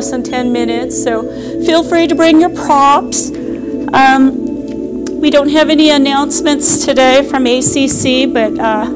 less than 10 minutes. So feel free to bring your props. Um, we don't have any announcements today from ACC, but uh,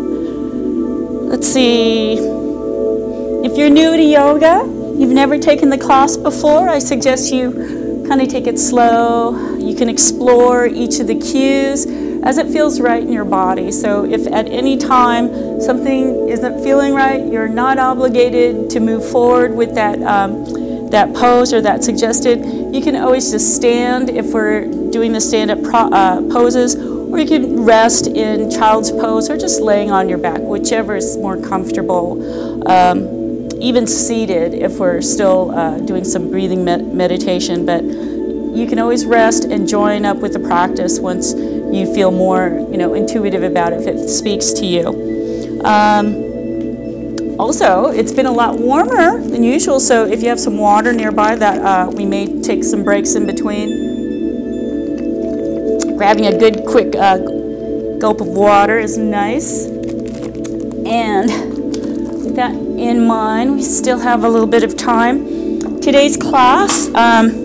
let's see. If you're new to yoga, you've never taken the class before, I suggest you kind of take it slow. You can explore each of the cues as it feels right in your body. So if at any time something isn't feeling right, you're not obligated to move forward with that, um, that pose or that suggested. You can always just stand if we're doing the stand-up uh, poses, or you can rest in child's pose or just laying on your back, whichever is more comfortable. Um, even seated if we're still uh, doing some breathing med meditation, but you can always rest and join up with the practice once you feel more, you know, intuitive about it if it speaks to you. Um, also, it's been a lot warmer than usual, so if you have some water nearby, that uh, we may take some breaks in between. Grabbing a good, quick uh, gulp of water is nice. And with that in mind, we still have a little bit of time. Today's class, um,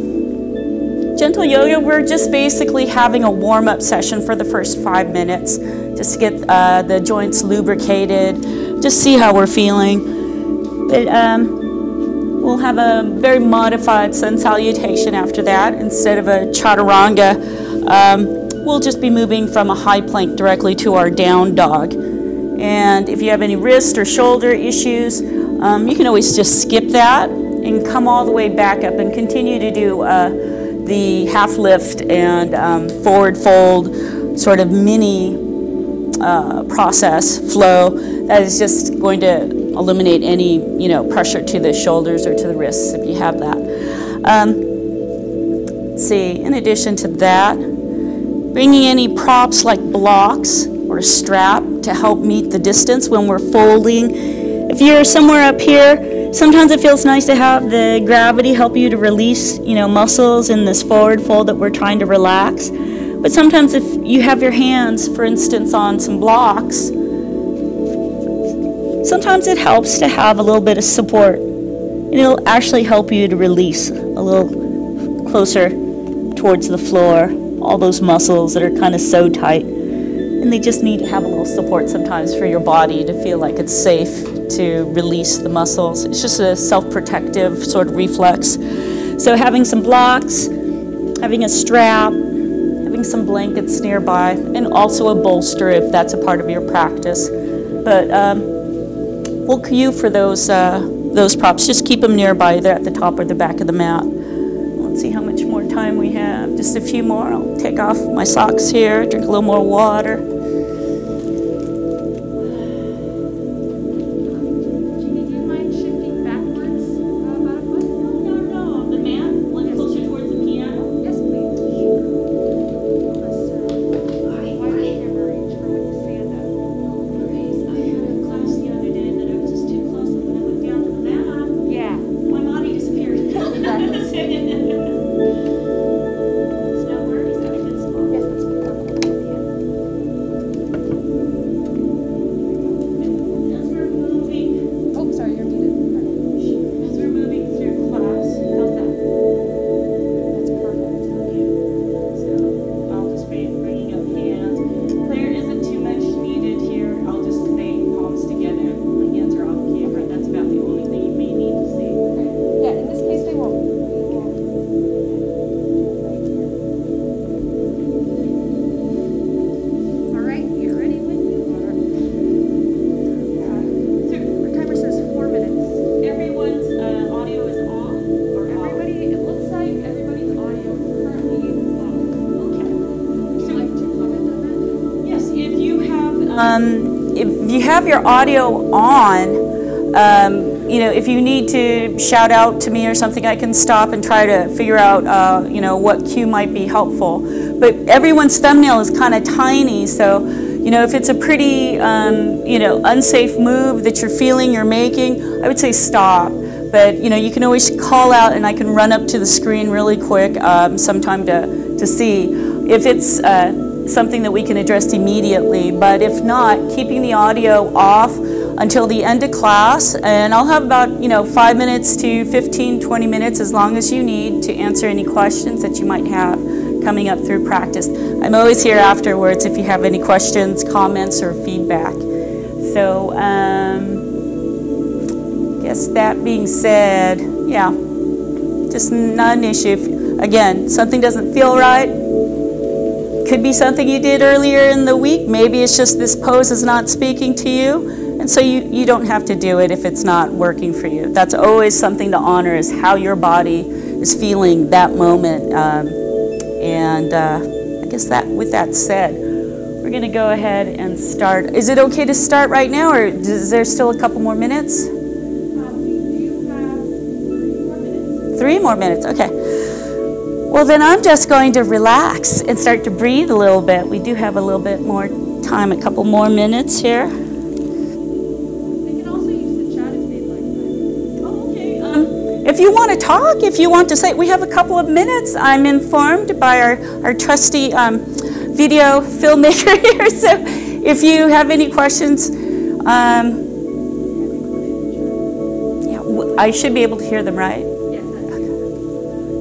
Gentle yoga, we're just basically having a warm-up session for the first five minutes, just to get uh, the joints lubricated, just see how we're feeling. But um, we'll have a very modified sun salutation after that. Instead of a chaturanga, um, we'll just be moving from a high plank directly to our down dog. And if you have any wrist or shoulder issues, um, you can always just skip that and come all the way back up and continue to do uh, the half lift and um, forward fold sort of mini uh, process flow that is just going to eliminate any you know pressure to the shoulders or to the wrists if you have that. Um, see, in addition to that, bringing any props like blocks or a strap to help meet the distance when we're folding. If you're somewhere up here, Sometimes it feels nice to have the gravity help you to release, you know, muscles in this forward fold that we're trying to relax. But sometimes if you have your hands, for instance, on some blocks, sometimes it helps to have a little bit of support. And it'll actually help you to release a little closer towards the floor, all those muscles that are kind of so tight. And they just need to have a little support sometimes for your body to feel like it's safe to release the muscles. It's just a self-protective sort of reflex. So having some blocks, having a strap, having some blankets nearby, and also a bolster if that's a part of your practice. But um, we'll cue for those, uh, those props. Just keep them nearby, either at the top or the back of the mat. Let's see how much more time we have. Just a few more. I'll take off my socks here, drink a little more water. Your audio on, um, you know, if you need to shout out to me or something, I can stop and try to figure out, uh, you know, what cue might be helpful. But everyone's thumbnail is kind of tiny, so, you know, if it's a pretty, um, you know, unsafe move that you're feeling you're making, I would say stop. But, you know, you can always call out and I can run up to the screen really quick um, sometime to, to see. If it's, uh, something that we can address immediately. But if not, keeping the audio off until the end of class. And I'll have about, you know, five minutes to 15, 20 minutes, as long as you need, to answer any questions that you might have coming up through practice. I'm always here afterwards if you have any questions, comments, or feedback. So, um, guess that being said, yeah, just not an issue. Again, something doesn't feel right, could be something you did earlier in the week. Maybe it's just this pose is not speaking to you. And so you, you don't have to do it if it's not working for you. That's always something to honor is how your body is feeling that moment. Um, and uh, I guess that with that said, we're going to go ahead and start. Is it okay to start right now or is there still a couple more minutes? Three more minutes, okay. Well, then I'm just going to relax and start to breathe a little bit. We do have a little bit more time, a couple more minutes here. They can also use the chat if they'd like. Okay. If you want to talk, if you want to say, we have a couple of minutes. I'm informed by our, our trusty um, video filmmaker here. So if you have any questions, um, yeah, I should be able to hear them, right?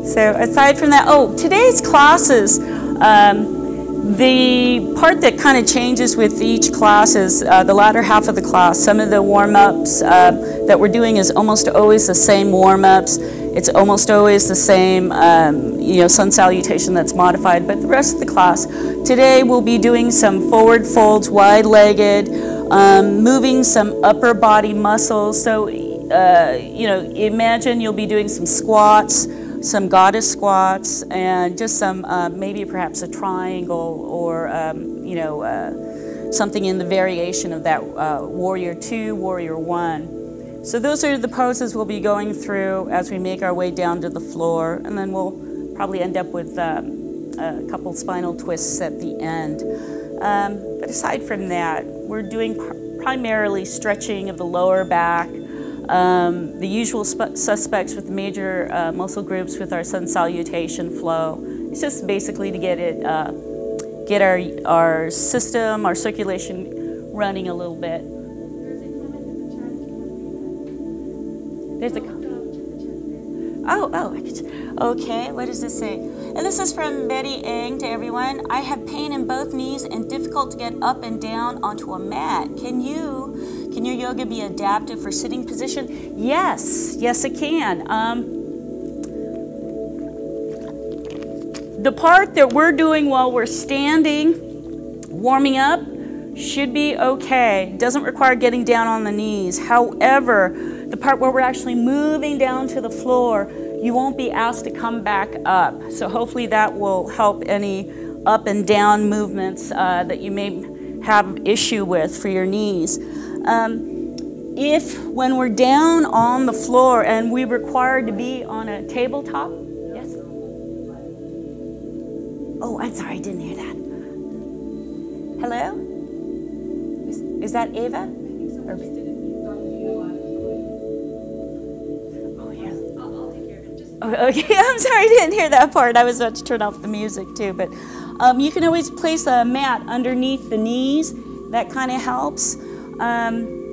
So aside from that, oh, today's classes, um, the part that kind of changes with each class is uh, the latter half of the class. Some of the warm-ups uh, that we're doing is almost always the same warm-ups. It's almost always the same, um, you know, sun salutation that's modified. But the rest of the class, today we'll be doing some forward folds, wide-legged, um, moving some upper body muscles. So, uh, you know, imagine you'll be doing some squats, some goddess squats and just some uh, maybe perhaps a triangle or um, you know uh, something in the variation of that uh, warrior two warrior one. So those are the poses we'll be going through as we make our way down to the floor. And then we'll probably end up with um, a couple spinal twists at the end. Um, but aside from that we're doing pr primarily stretching of the lower back um, the usual suspects with major uh, muscle groups with our sun salutation flow. It's just basically to get it, uh, get our, our system, our circulation running a little bit. There's a comment. Oh, oh, okay, what does this say? And this is from Betty Eng to everyone. I have pain in both knees and difficult to get up and down onto a mat. Can you can your yoga be adapted for sitting position? Yes, yes it can. Um, the part that we're doing while we're standing, warming up, should be okay. Doesn't require getting down on the knees. However, the part where we're actually moving down to the floor, you won't be asked to come back up. So hopefully that will help any up and down movements uh, that you may have issue with for your knees. Um, if when we're down on the floor and we require to be on a tabletop, yes? Oh, I'm sorry, I didn't hear that. Hello? Is, is that Ava? Or, oh. Oh, okay, I'm sorry, I didn't hear that part. I was about to turn off the music too, but um, you can always place a mat underneath the knees. That kind of helps. Um,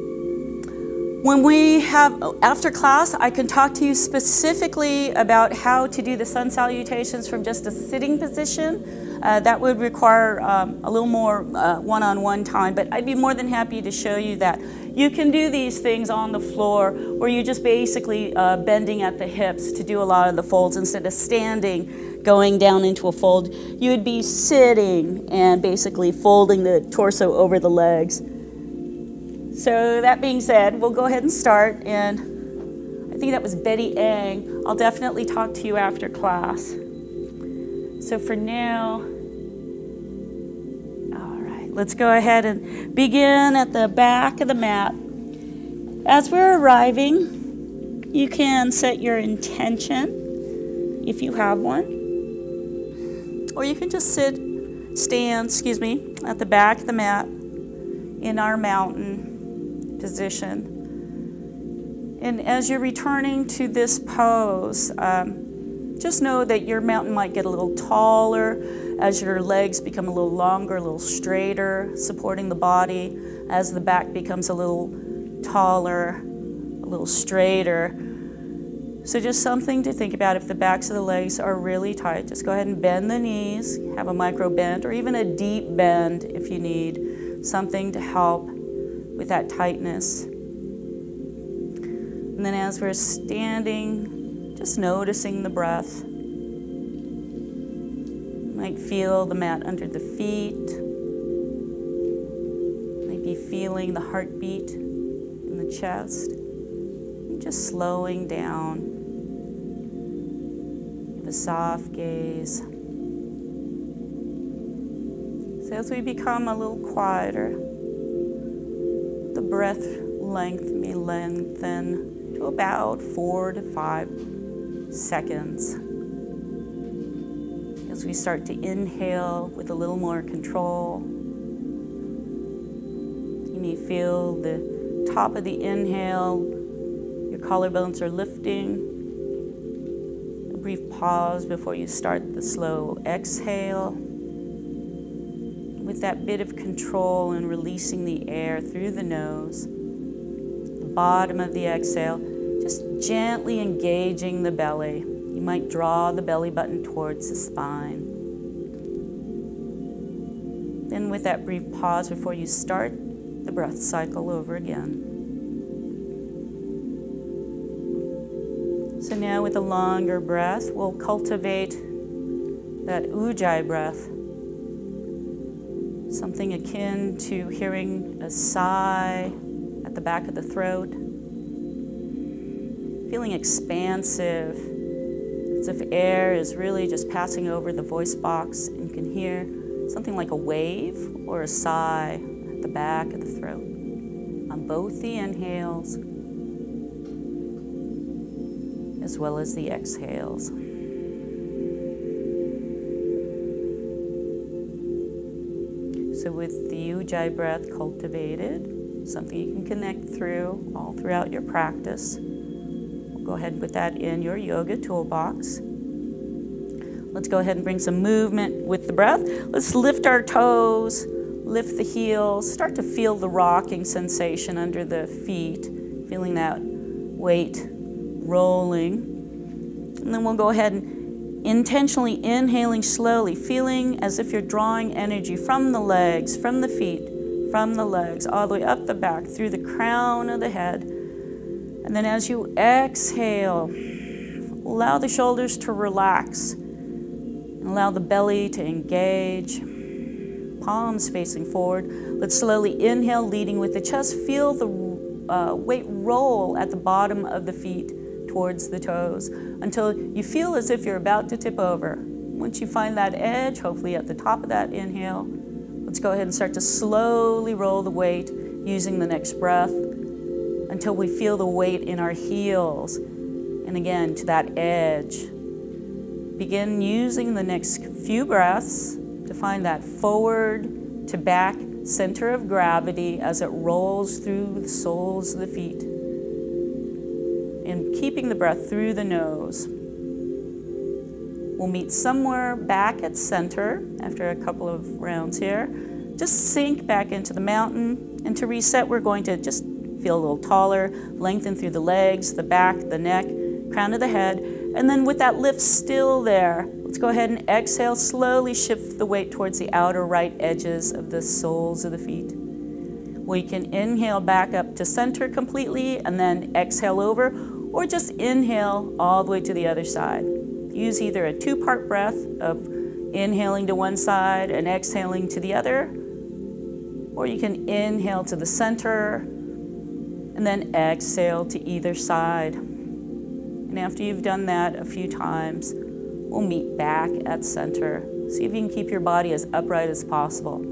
when we have, after class, I can talk to you specifically about how to do the sun salutations from just a sitting position. Uh, that would require um, a little more uh, one-on-one -on -one time, but I'd be more than happy to show you that. You can do these things on the floor where you're just basically uh, bending at the hips to do a lot of the folds instead of standing going down into a fold. You would be sitting and basically folding the torso over the legs. So that being said, we'll go ahead and start. And I think that was Betty Eng. I'll definitely talk to you after class. So for now, all right, let's go ahead and begin at the back of the mat. As we're arriving, you can set your intention if you have one. Or you can just sit, stand, excuse me, at the back of the mat in our mountain position. And as you're returning to this pose, um, just know that your mountain might get a little taller as your legs become a little longer, a little straighter, supporting the body, as the back becomes a little taller, a little straighter. So just something to think about if the backs of the legs are really tight. Just go ahead and bend the knees, have a micro bend or even a deep bend if you need something to help with that tightness. And then as we're standing, just noticing the breath. You might feel the mat under the feet. Might be feeling the heartbeat in the chest. just slowing down a soft gaze. So as we become a little quieter, the breath length may lengthen to about four to five seconds. As we start to inhale with a little more control, you may feel the top of the inhale, your collarbones are lifting A brief pause before you start the slow exhale. With that bit of control and releasing the air through the nose, the bottom of the exhale, just gently engaging the belly. You might draw the belly button towards the spine. Then, with that brief pause before you start the breath cycle over again. So now with a longer breath, we'll cultivate that ujjayi breath. Something akin to hearing a sigh at the back of the throat. Feeling expansive, as if air is really just passing over the voice box and you can hear something like a wave or a sigh at the back of the throat on both the inhales as well as the exhales. So, with the Ujjayi breath cultivated, something you can connect through all throughout your practice, we'll go ahead and put that in your yoga toolbox. Let's go ahead and bring some movement with the breath. Let's lift our toes, lift the heels, start to feel the rocking sensation under the feet, feeling that weight rolling. And then we'll go ahead and intentionally inhaling slowly, feeling as if you're drawing energy from the legs, from the feet, from the legs, all the way up the back, through the crown of the head. And then as you exhale, allow the shoulders to relax. Allow the belly to engage. Palms facing forward. Let's slowly inhale, leading with the chest. Feel the uh, weight roll at the bottom of the feet towards the toes until you feel as if you're about to tip over. Once you find that edge, hopefully at the top of that inhale, let's go ahead and start to slowly roll the weight using the next breath until we feel the weight in our heels. And again, to that edge. Begin using the next few breaths to find that forward to back center of gravity as it rolls through the soles of the feet and keeping the breath through the nose. We'll meet somewhere back at center after a couple of rounds here. Just sink back into the mountain. And to reset, we're going to just feel a little taller, lengthen through the legs, the back, the neck, crown of the head. And then with that lift still there, let's go ahead and exhale. Slowly shift the weight towards the outer right edges of the soles of the feet. We can inhale back up to center completely and then exhale over, or just inhale all the way to the other side. Use either a two part breath of inhaling to one side and exhaling to the other, or you can inhale to the center and then exhale to either side. And after you've done that a few times, we'll meet back at center. See if you can keep your body as upright as possible.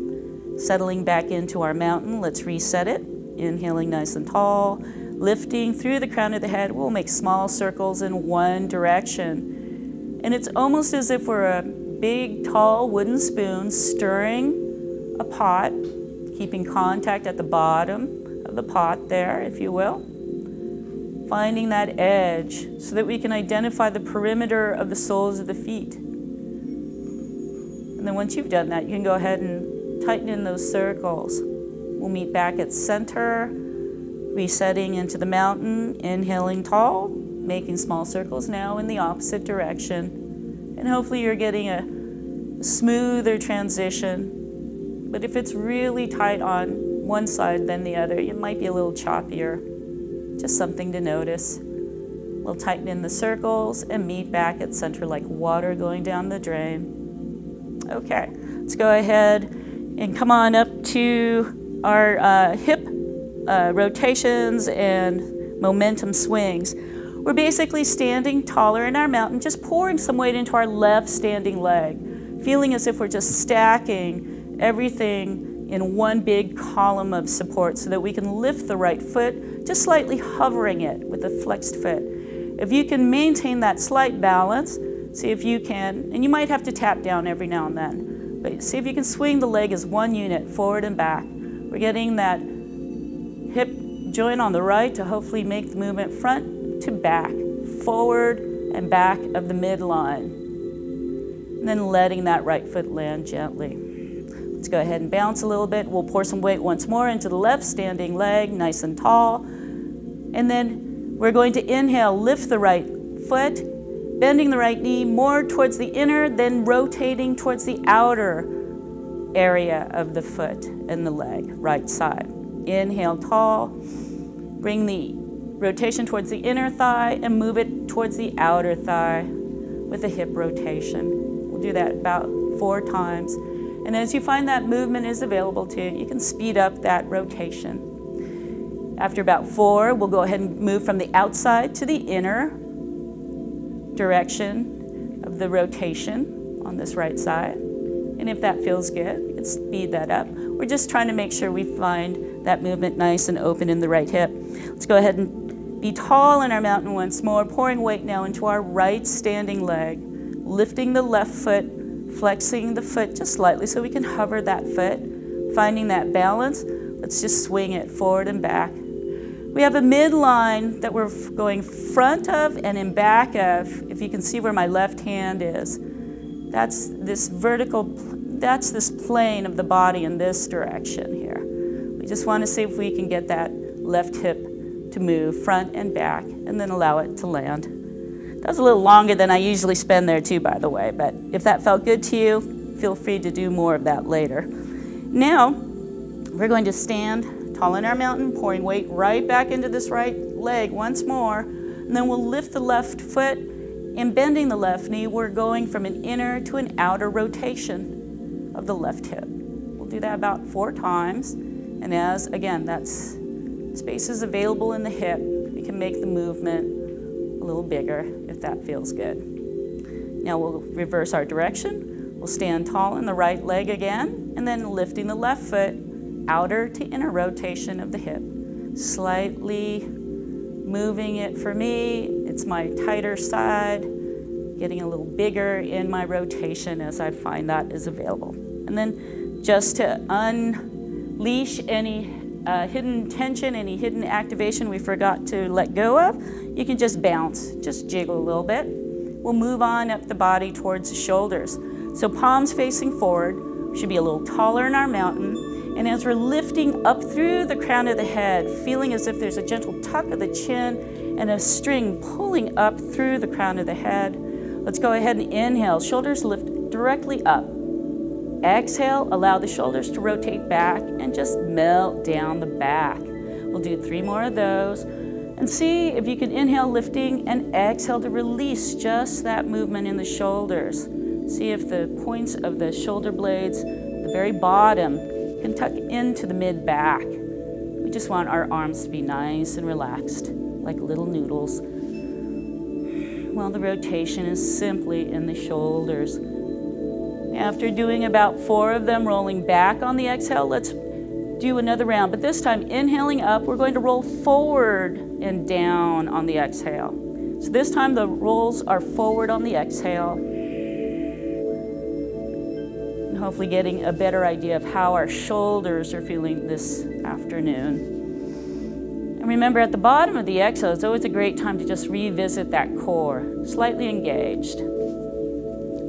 Settling back into our mountain, let's reset it. Inhaling nice and tall lifting through the crown of the head. We'll make small circles in one direction. And it's almost as if we're a big, tall wooden spoon stirring a pot, keeping contact at the bottom of the pot there, if you will. Finding that edge so that we can identify the perimeter of the soles of the feet. And then once you've done that, you can go ahead and tighten in those circles. We'll meet back at center resetting into the mountain, inhaling tall, making small circles now in the opposite direction. And hopefully you're getting a smoother transition. But if it's really tight on one side than the other, it might be a little choppier. Just something to notice. We'll tighten in the circles and meet back at center like water going down the drain. Okay, let's go ahead and come on up to our uh, hip uh, rotations and momentum swings. We're basically standing taller in our mountain, just pouring some weight into our left standing leg, feeling as if we're just stacking everything in one big column of support so that we can lift the right foot, just slightly hovering it with a flexed foot. If you can maintain that slight balance, see if you can, and you might have to tap down every now and then, but see if you can swing the leg as one unit, forward and back. We're getting that hip joint on the right to hopefully make the movement front to back, forward and back of the midline. And then letting that right foot land gently. Let's go ahead and bounce a little bit. We'll pour some weight once more into the left standing leg, nice and tall. And then we're going to inhale, lift the right foot, bending the right knee more towards the inner, then rotating towards the outer area of the foot and the leg, right side. Inhale tall, bring the rotation towards the inner thigh and move it towards the outer thigh with a hip rotation. We'll do that about four times. And as you find that movement is available to you, you can speed up that rotation. After about four, we'll go ahead and move from the outside to the inner direction of the rotation on this right side. And if that feels good, you can speed that up. We're just trying to make sure we find that movement nice and open in the right hip. Let's go ahead and be tall in our mountain once more, pouring weight now into our right standing leg, lifting the left foot, flexing the foot just slightly so we can hover that foot, finding that balance. Let's just swing it forward and back we have a midline that we're going front of and in back of, if you can see where my left hand is. That's this vertical, that's this plane of the body in this direction here. We just want to see if we can get that left hip to move front and back and then allow it to land. That was a little longer than I usually spend there too, by the way, but if that felt good to you, feel free to do more of that later. Now, we're going to stand tall in our mountain, pouring weight right back into this right leg once more. And then we'll lift the left foot and bending the left knee, we're going from an inner to an outer rotation of the left hip. We'll do that about four times. And as, again, that's space is available in the hip, we can make the movement a little bigger if that feels good. Now we'll reverse our direction. We'll stand tall in the right leg again, and then lifting the left foot outer to inner rotation of the hip. Slightly moving it for me. It's my tighter side, getting a little bigger in my rotation as I find that is available. And then just to unleash any uh, hidden tension, any hidden activation we forgot to let go of, you can just bounce, just jiggle a little bit. We'll move on up the body towards the shoulders. So palms facing forward, should be a little taller in our mountain, and as we're lifting up through the crown of the head, feeling as if there's a gentle tuck of the chin and a string pulling up through the crown of the head, let's go ahead and inhale. Shoulders lift directly up. Exhale, allow the shoulders to rotate back and just melt down the back. We'll do three more of those. And see if you can inhale lifting and exhale to release just that movement in the shoulders. See if the points of the shoulder blades, the very bottom, can tuck into the mid back. We just want our arms to be nice and relaxed, like little noodles. Well, the rotation is simply in the shoulders. After doing about four of them, rolling back on the exhale, let's do another round. But this time, inhaling up, we're going to roll forward and down on the exhale. So this time, the rolls are forward on the exhale And hopefully getting a better idea of how our shoulders are feeling this afternoon. And remember, at the bottom of the exhale, it's always a great time to just revisit that core, slightly engaged.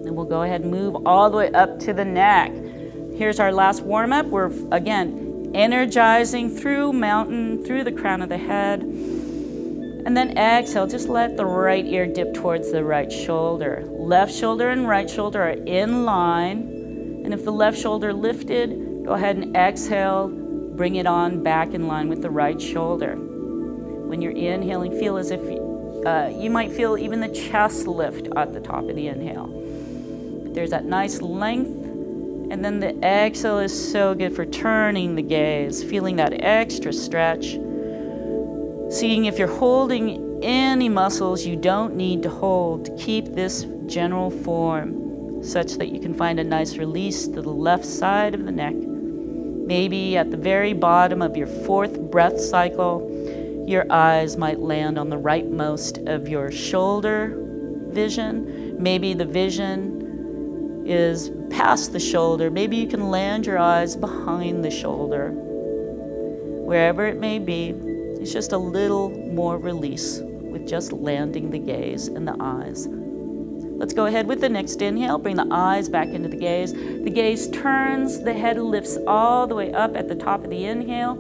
And we'll go ahead and move all the way up to the neck. Here's our last warm up. We're, again, energizing through mountain, through the crown of the head. And then exhale, just let the right ear dip towards the right shoulder. Left shoulder and right shoulder are in line. And if the left shoulder lifted, go ahead and exhale, bring it on back in line with the right shoulder. When you're inhaling, feel as if uh, you might feel even the chest lift at the top of the inhale. There's that nice length and then the exhale is so good for turning the gaze, feeling that extra stretch. Seeing if you're holding any muscles you don't need to hold to keep this general form such that you can find a nice release to the left side of the neck. Maybe at the very bottom of your fourth breath cycle, your eyes might land on the rightmost of your shoulder vision. Maybe the vision is past the shoulder. Maybe you can land your eyes behind the shoulder. Wherever it may be, it's just a little more release with just landing the gaze and the eyes. Let's go ahead with the next inhale. Bring the eyes back into the gaze. The gaze turns, the head lifts all the way up at the top of the inhale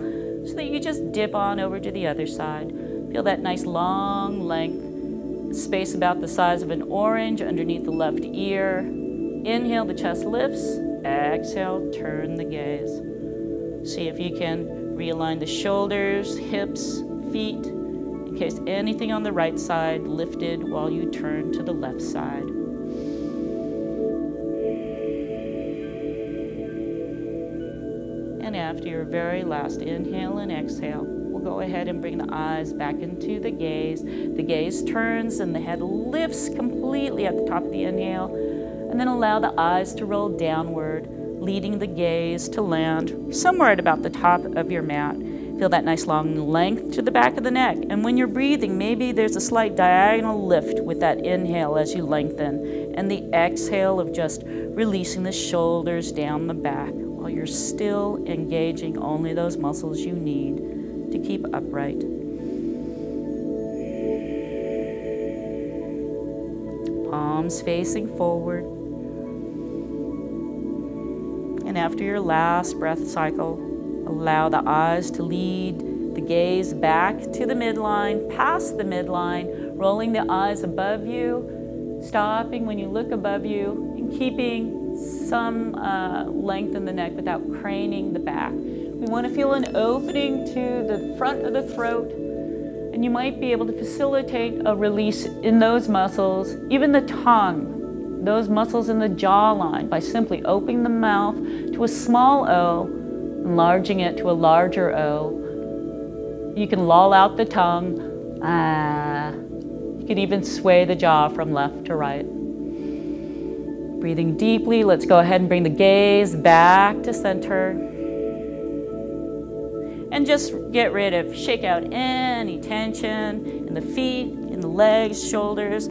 so that you just dip on over to the other side. Feel that nice long length, space about the size of an orange underneath the left ear. Inhale, the chest lifts. Exhale, turn the gaze. See if you can realign the shoulders, hips, feet, in case anything on the right side lifted while you turn to the left side. And after your very last inhale and exhale, we'll go ahead and bring the eyes back into the gaze. The gaze turns and the head lifts completely at the top of the inhale and then allow the eyes to roll downward, leading the gaze to land somewhere at about the top of your mat. Feel that nice long length to the back of the neck. And when you're breathing, maybe there's a slight diagonal lift with that inhale as you lengthen, and the exhale of just releasing the shoulders down the back while you're still engaging only those muscles you need to keep upright. Palms facing forward. And after your last breath cycle, allow the eyes to lead the gaze back to the midline, past the midline, rolling the eyes above you, stopping when you look above you, and keeping some uh, length in the neck without craning the back. We want to feel an opening to the front of the throat, and you might be able to facilitate a release in those muscles, even the tongue those muscles in the jawline by simply opening the mouth to a small O, enlarging it to a larger O. You can loll out the tongue. Ah. You can even sway the jaw from left to right. Breathing deeply, let's go ahead and bring the gaze back to center. And just get rid of, shake out any tension in the feet, in the legs, shoulders,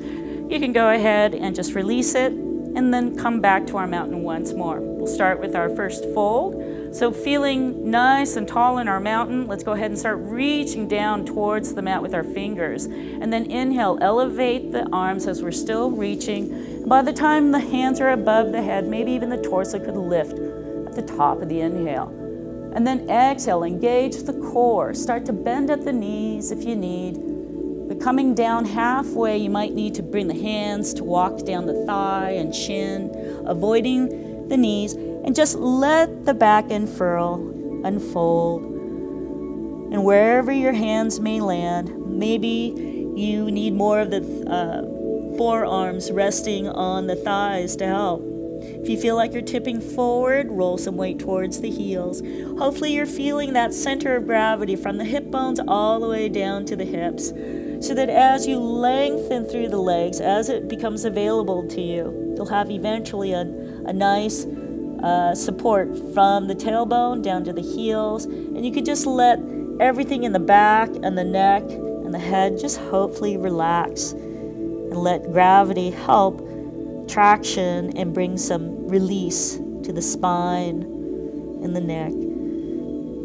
you can go ahead and just release it and then come back to our mountain once more. We'll start with our first fold. So feeling nice and tall in our mountain, let's go ahead and start reaching down towards the mat with our fingers. And then inhale, elevate the arms as we're still reaching. By the time the hands are above the head, maybe even the torso could lift at the top of the inhale. And then exhale, engage the core. Start to bend at the knees if you need. But coming down halfway, you might need to bring the hands to walk down the thigh and chin, avoiding the knees, and just let the back unfurl, unfold. And wherever your hands may land, maybe you need more of the uh, forearms resting on the thighs to help. If you feel like you're tipping forward, roll some weight towards the heels. Hopefully, you're feeling that center of gravity from the hip bones all the way down to the hips so that as you lengthen through the legs, as it becomes available to you, you'll have eventually a, a nice uh, support from the tailbone down to the heels. And you could just let everything in the back and the neck and the head just hopefully relax and let gravity help traction and bring some release to the spine and the neck.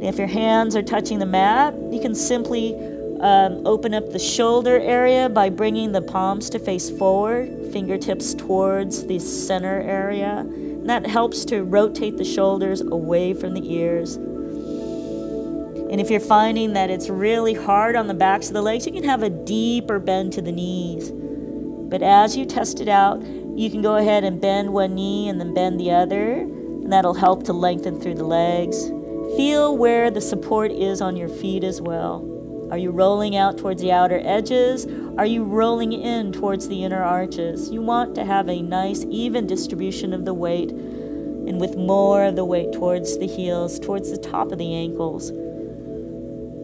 If your hands are touching the mat, you can simply um, open up the shoulder area by bringing the palms to face forward, fingertips towards the center area. And that helps to rotate the shoulders away from the ears. And if you're finding that it's really hard on the backs of the legs, you can have a deeper bend to the knees. But as you test it out, you can go ahead and bend one knee and then bend the other, and that'll help to lengthen through the legs. Feel where the support is on your feet as well. Are you rolling out towards the outer edges? Are you rolling in towards the inner arches? You want to have a nice, even distribution of the weight, and with more of the weight towards the heels, towards the top of the ankles.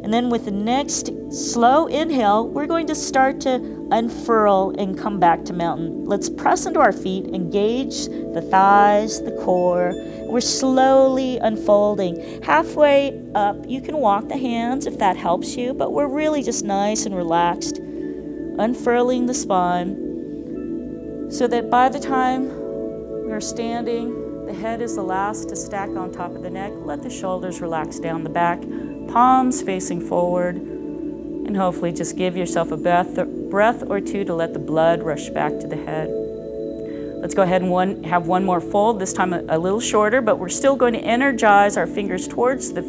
And then with the next slow inhale, we're going to start to unfurl and come back to mountain. Let's press into our feet, engage the thighs, the core. We're slowly unfolding. Halfway up, you can walk the hands if that helps you, but we're really just nice and relaxed, unfurling the spine so that by the time we're standing, the head is the last to stack on top of the neck. Let the shoulders relax down the back palms facing forward, and hopefully just give yourself a breath, breath or two to let the blood rush back to the head. Let's go ahead and one, have one more fold, this time a, a little shorter, but we're still going to energize our fingers towards the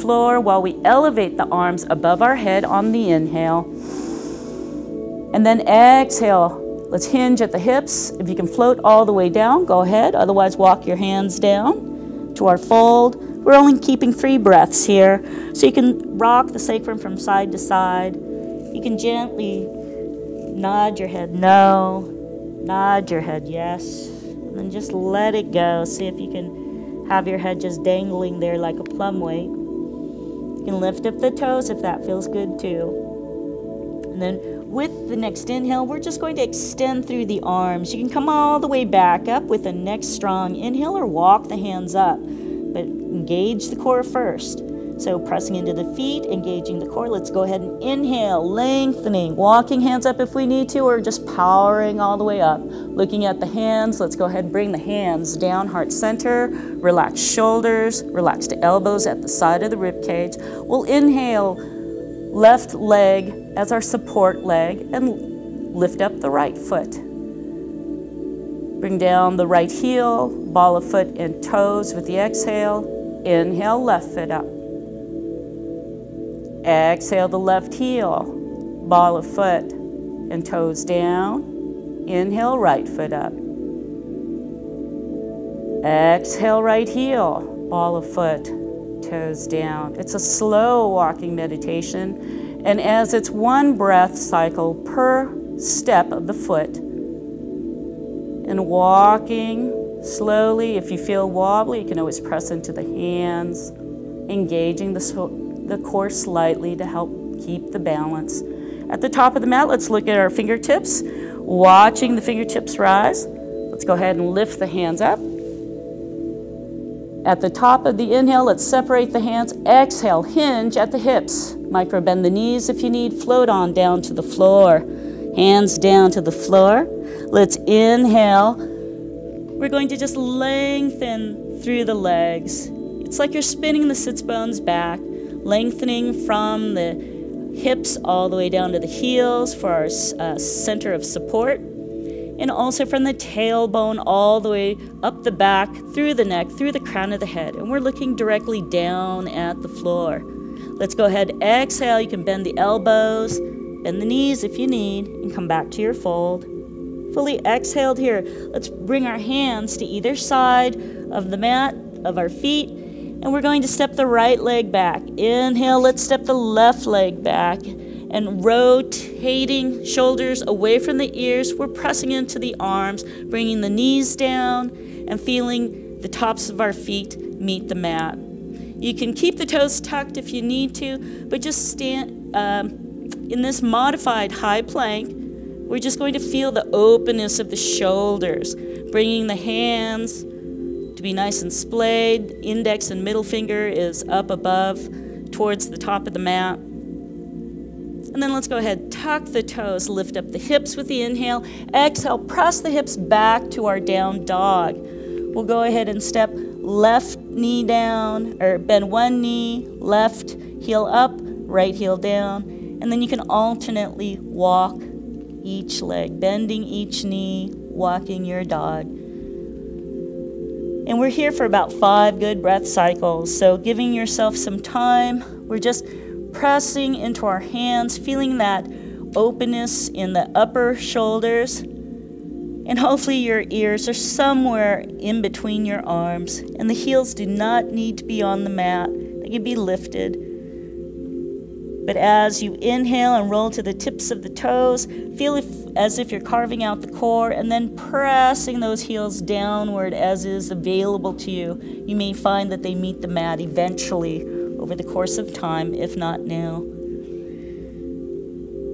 floor while we elevate the arms above our head on the inhale. And then exhale. Let's hinge at the hips. If you can float all the way down, go ahead. Otherwise, walk your hands down to our fold. We're only keeping three breaths here. So you can rock the sacrum from side to side. You can gently nod your head no, nod your head yes, and then just let it go. See if you can have your head just dangling there like a plumb weight. You can lift up the toes if that feels good too. And then with the next inhale, we're just going to extend through the arms. You can come all the way back up with the next strong inhale or walk the hands up but engage the core first. So pressing into the feet, engaging the core. Let's go ahead and inhale, lengthening, walking hands up if we need to, or just powering all the way up. Looking at the hands, let's go ahead and bring the hands down, heart center, relax shoulders, relax the elbows at the side of the rib cage. We'll inhale, left leg as our support leg, and lift up the right foot. Bring down the right heel, ball of foot and toes with the exhale. Inhale, left foot up. Exhale the left heel, ball of foot and toes down. Inhale, right foot up. Exhale, right heel, ball of foot, toes down. It's a slow walking meditation, and as it's one breath cycle per step of the foot, and walking slowly. If you feel wobbly, you can always press into the hands, engaging the, the core slightly to help keep the balance. At the top of the mat, let's look at our fingertips, watching the fingertips rise. Let's go ahead and lift the hands up. At the top of the inhale, let's separate the hands. Exhale, hinge at the hips. Micro bend the knees if you need. Float on down to the floor. Hands down to the floor. Let's inhale. We're going to just lengthen through the legs. It's like you're spinning the sits bones back, lengthening from the hips all the way down to the heels for our uh, center of support, and also from the tailbone all the way up the back, through the neck, through the crown of the head. And we're looking directly down at the floor. Let's go ahead, exhale. You can bend the elbows, bend the knees if you need, and come back to your fold. Fully exhaled here. Let's bring our hands to either side of the mat, of our feet, and we're going to step the right leg back. Inhale, let's step the left leg back. And rotating shoulders away from the ears, we're pressing into the arms, bringing the knees down, and feeling the tops of our feet meet the mat. You can keep the toes tucked if you need to, but just stand um, in this modified high plank we're just going to feel the openness of the shoulders, bringing the hands to be nice and splayed. Index and middle finger is up above towards the top of the mat. And then let's go ahead, tuck the toes, lift up the hips with the inhale. Exhale, press the hips back to our down dog. We'll go ahead and step left knee down, or bend one knee, left heel up, right heel down. And then you can alternately walk each leg, bending each knee, walking your dog. And we're here for about five good breath cycles. So, giving yourself some time We're just pressing into our hands, feeling that openness in the upper shoulders. And hopefully, your ears are somewhere in between your arms, and the heels do not need to be on the mat, they can be lifted. But as you inhale and roll to the tips of the toes, feel if, as if you're carving out the core and then pressing those heels downward as is available to you. You may find that they meet the mat eventually over the course of time, if not now.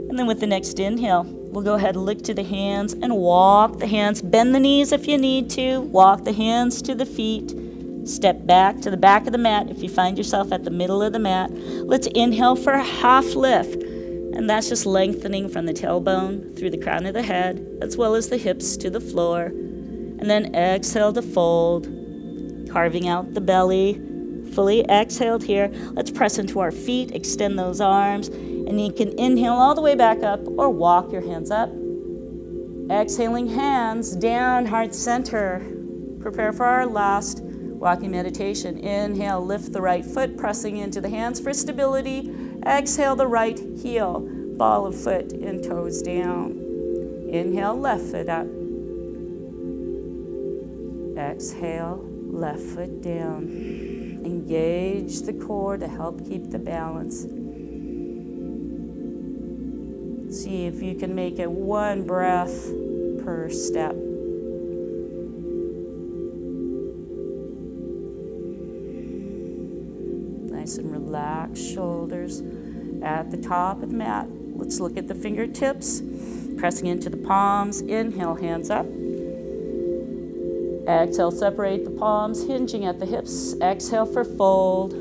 And then with the next inhale, we'll go ahead and look to the hands and walk the hands. Bend the knees if you need to. Walk the hands to the feet. Step back to the back of the mat if you find yourself at the middle of the mat. Let's inhale for a half lift. And that's just lengthening from the tailbone through the crown of the head, as well as the hips to the floor. And then exhale to fold, carving out the belly. Fully exhaled here. Let's press into our feet, extend those arms, and you can inhale all the way back up or walk your hands up. Exhaling hands down, heart center. Prepare for our last Walking meditation. Inhale, lift the right foot, pressing into the hands for stability. Exhale, the right heel, ball of foot and toes down. Inhale, left foot up. Exhale, left foot down. Engage the core to help keep the balance. See if you can make it one breath per step. Relaxed shoulders at the top of the mat. Let's look at the fingertips, pressing into the palms. Inhale, hands up. Exhale, separate the palms, hinging at the hips. Exhale for fold.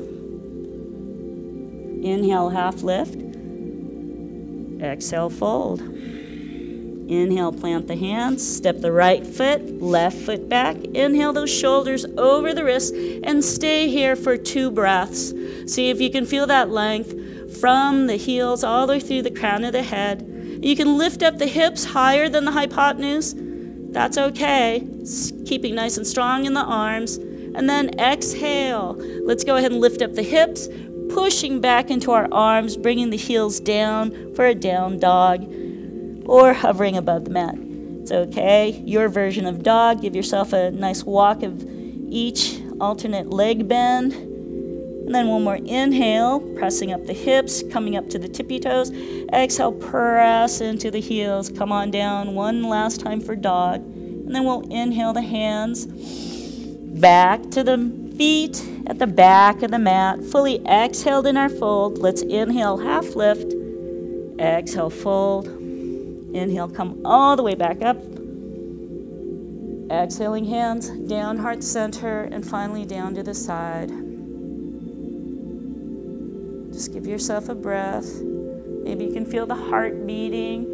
Inhale, half lift. Exhale, fold. Inhale, plant the hands, step the right foot, left foot back. Inhale those shoulders over the wrists and stay here for two breaths. See if you can feel that length from the heels all the way through the crown of the head. You can lift up the hips higher than the hypotenuse. That's okay. Keeping nice and strong in the arms. And then exhale. Let's go ahead and lift up the hips, pushing back into our arms, bringing the heels down for a down dog or hovering above the mat. It's okay. Your version of dog. Give yourself a nice walk of each alternate leg bend. And then one more inhale, pressing up the hips, coming up to the tippy toes. Exhale, press into the heels. Come on down one last time for dog. And then we'll inhale the hands back to the feet at the back of the mat. Fully exhaled in our fold. Let's inhale, half lift. Exhale, fold. Inhale, come all the way back up. Exhaling hands down, heart center, and finally down to the side. Just give yourself a breath. Maybe you can feel the heart beating.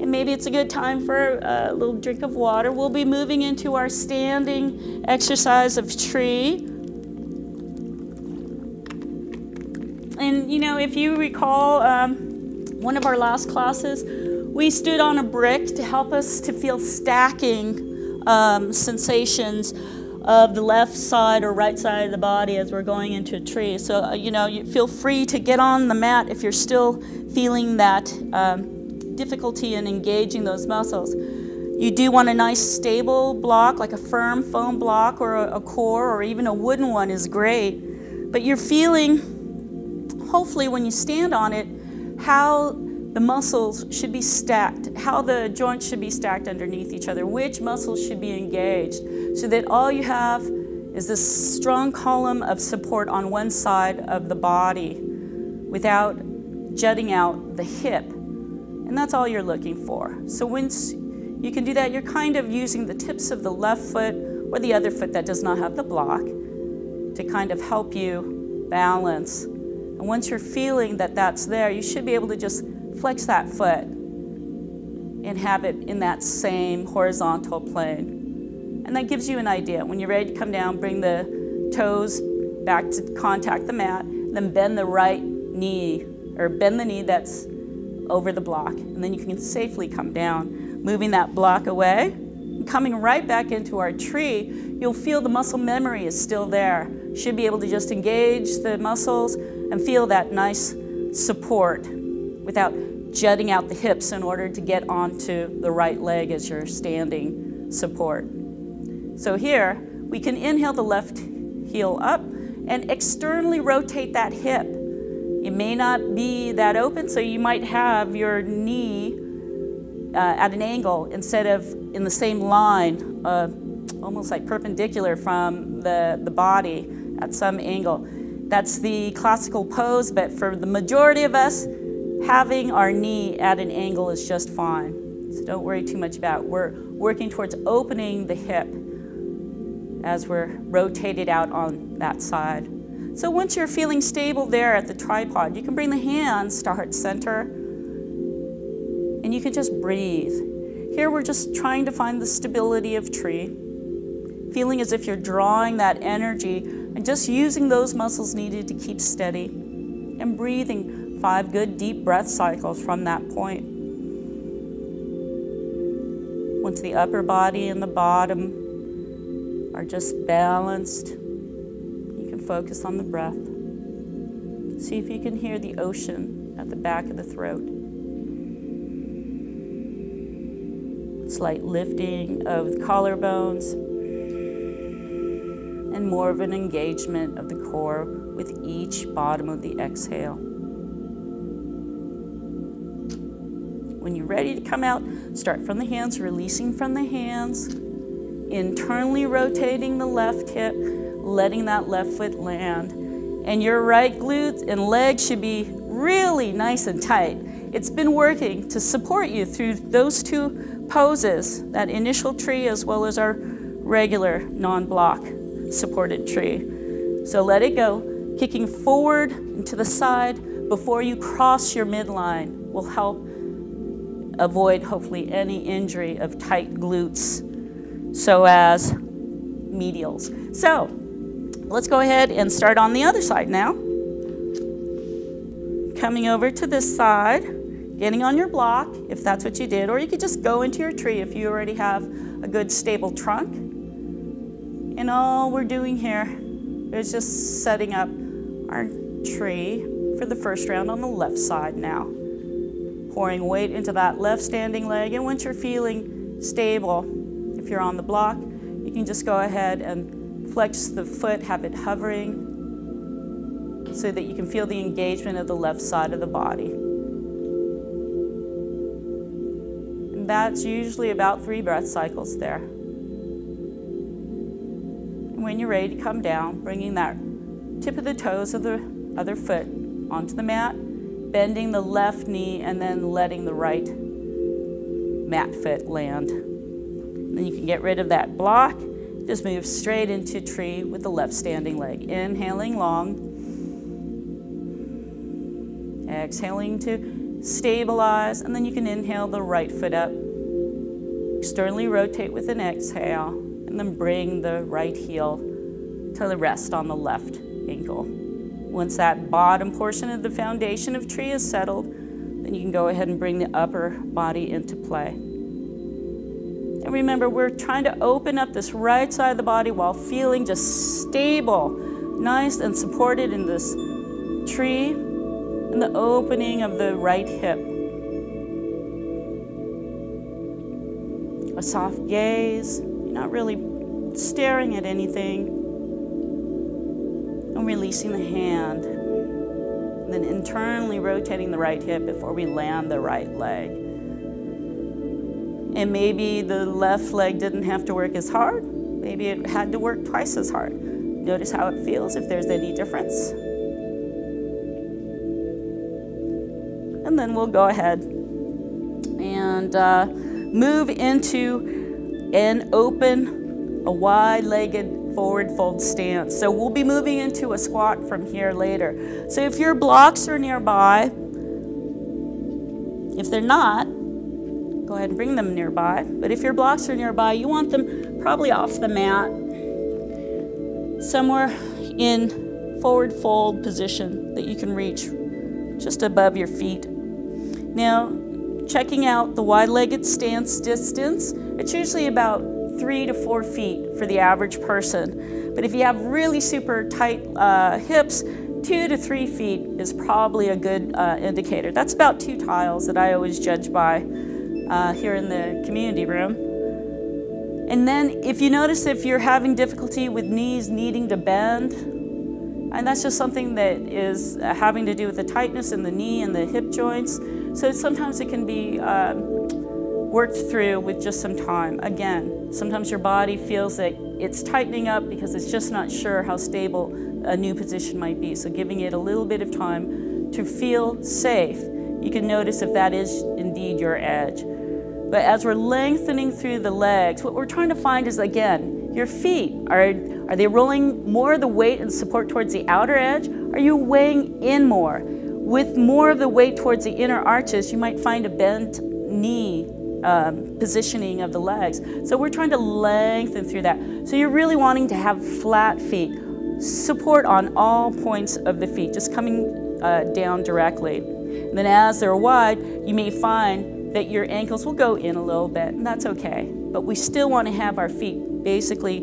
And maybe it's a good time for a little drink of water. We'll be moving into our standing exercise of tree. And you know, if you recall um, one of our last classes, we stood on a brick to help us to feel stacking um, sensations of the left side or right side of the body as we're going into a tree. So, uh, you know, you feel free to get on the mat if you're still feeling that um, difficulty in engaging those muscles. You do want a nice stable block, like a firm foam block or a, a cork or even a wooden one is great. But you're feeling, hopefully, when you stand on it, how the muscles should be stacked, how the joints should be stacked underneath each other, which muscles should be engaged, so that all you have is this strong column of support on one side of the body without jutting out the hip. And that's all you're looking for. So once you can do that, you're kind of using the tips of the left foot or the other foot that does not have the block to kind of help you balance. And once you're feeling that that's there, you should be able to just flex that foot and have it in that same horizontal plane. And that gives you an idea. When you're ready to come down, bring the toes back to contact the mat, then bend the right knee, or bend the knee that's over the block. And then you can safely come down, moving that block away. Coming right back into our tree, you'll feel the muscle memory is still there, should be able to just engage the muscles and feel that nice support without jutting out the hips in order to get onto the right leg as you're standing support. So here, we can inhale the left heel up and externally rotate that hip. It may not be that open, so you might have your knee uh, at an angle instead of in the same line, uh, almost like perpendicular from the, the body at some angle. That's the classical pose, but for the majority of us, having our knee at an angle is just fine. So don't worry too much about it. We're working towards opening the hip as we're rotated out on that side. So once you're feeling stable there at the tripod, you can bring the hands to heart center and you can just breathe. Here we're just trying to find the stability of tree, feeling as if you're drawing that energy and just using those muscles needed to keep steady and breathing five good deep breath cycles from that point. Once the upper body and the bottom are just balanced, you can focus on the breath. See if you can hear the ocean at the back of the throat. Slight lifting of the collarbones and more of an engagement of the core with each bottom of the exhale. When you're ready to come out, start from the hands, releasing from the hands, internally rotating the left hip, letting that left foot land. And your right glutes and legs should be really nice and tight. It's been working to support you through those two poses, that initial tree as well as our regular non-block supported tree. So let it go. Kicking forward and to the side before you cross your midline will help avoid hopefully any injury of tight glutes so as medials. So let's go ahead and start on the other side now. Coming over to this side, getting on your block if that's what you did, or you could just go into your tree if you already have a good stable trunk. And all we're doing here is just setting up our tree for the first round on the left side now pouring weight into that left standing leg. And once you're feeling stable, if you're on the block, you can just go ahead and flex the foot, have it hovering so that you can feel the engagement of the left side of the body. And that's usually about three breath cycles there. And when you're ready to come down, bringing that tip of the toes of the other foot onto the mat, bending the left knee and then letting the right mat foot land. Then you can get rid of that block. Just move straight into tree with the left standing leg. Inhaling long. Exhaling to stabilize, and then you can inhale the right foot up. Externally rotate with an exhale, and then bring the right heel to the rest on the left ankle. Once that bottom portion of the foundation of tree is settled, then you can go ahead and bring the upper body into play. And remember, we're trying to open up this right side of the body while feeling just stable, nice and supported in this tree and the opening of the right hip. A soft gaze, you're not really staring at anything releasing the hand. Then internally rotating the right hip before we land the right leg. And maybe the left leg didn't have to work as hard. Maybe it had to work twice as hard. Notice how it feels, if there's any difference. And then we'll go ahead and uh, move into an open, a wide-legged forward fold stance. So we'll be moving into a squat from here later. So if your blocks are nearby, if they're not, go ahead and bring them nearby. But if your blocks are nearby, you want them probably off the mat, somewhere in forward fold position that you can reach just above your feet. Now, checking out the wide-legged stance distance, it's usually about three to four feet for the average person. But if you have really super tight uh, hips, two to three feet is probably a good uh, indicator. That's about two tiles that I always judge by uh, here in the community room. And then if you notice if you're having difficulty with knees needing to bend, and that's just something that is uh, having to do with the tightness in the knee and the hip joints. So sometimes it can be um, worked through with just some time. Again, sometimes your body feels that it's tightening up because it's just not sure how stable a new position might be. So giving it a little bit of time to feel safe. You can notice if that is indeed your edge. But as we're lengthening through the legs, what we're trying to find is again, your feet. Are, are they rolling more of the weight and support towards the outer edge? Are you weighing in more? With more of the weight towards the inner arches, you might find a bent knee um, positioning of the legs. So we're trying to lengthen through that. So you're really wanting to have flat feet. Support on all points of the feet, just coming uh, down directly. And then as they're wide, you may find that your ankles will go in a little bit, and that's okay. But we still want to have our feet basically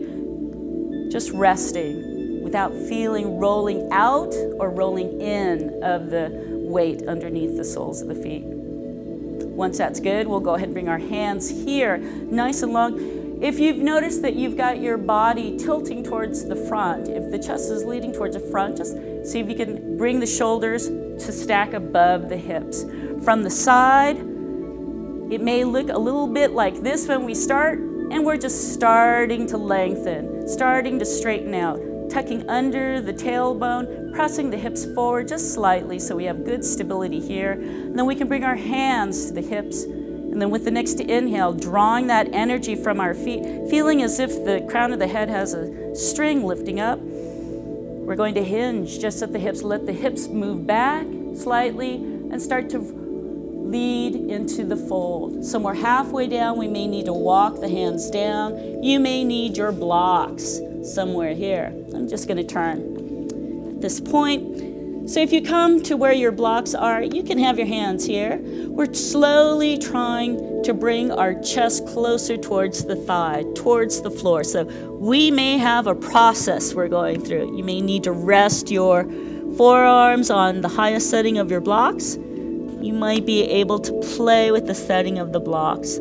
just resting without feeling rolling out or rolling in of the weight underneath the soles of the feet. Once that's good, we'll go ahead and bring our hands here, nice and long. If you've noticed that you've got your body tilting towards the front, if the chest is leading towards the front, just see if you can bring the shoulders to stack above the hips. From the side, it may look a little bit like this when we start, and we're just starting to lengthen, starting to straighten out tucking under the tailbone, pressing the hips forward just slightly so we have good stability here. And then we can bring our hands to the hips. And then with the next inhale, drawing that energy from our feet, feeling as if the crown of the head has a string lifting up. We're going to hinge just at the hips. Let the hips move back slightly and start to lead into the fold. Somewhere halfway down, we may need to walk the hands down. You may need your blocks somewhere here. I'm just going to turn this point. So if you come to where your blocks are, you can have your hands here. We're slowly trying to bring our chest closer towards the thigh, towards the floor. So we may have a process we're going through. You may need to rest your forearms on the highest setting of your blocks. You might be able to play with the setting of the blocks.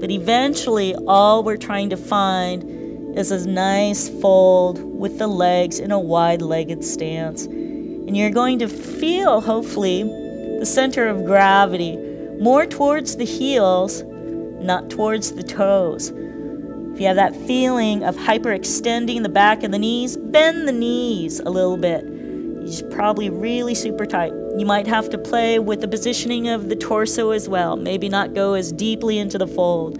But eventually, all we're trying to find is a nice fold with the legs in a wide legged stance. And you're going to feel, hopefully, the center of gravity more towards the heels, not towards the toes. If you have that feeling of hyperextending the back of the knees, bend the knees a little bit. It's probably really super tight. You might have to play with the positioning of the torso as well, maybe not go as deeply into the fold.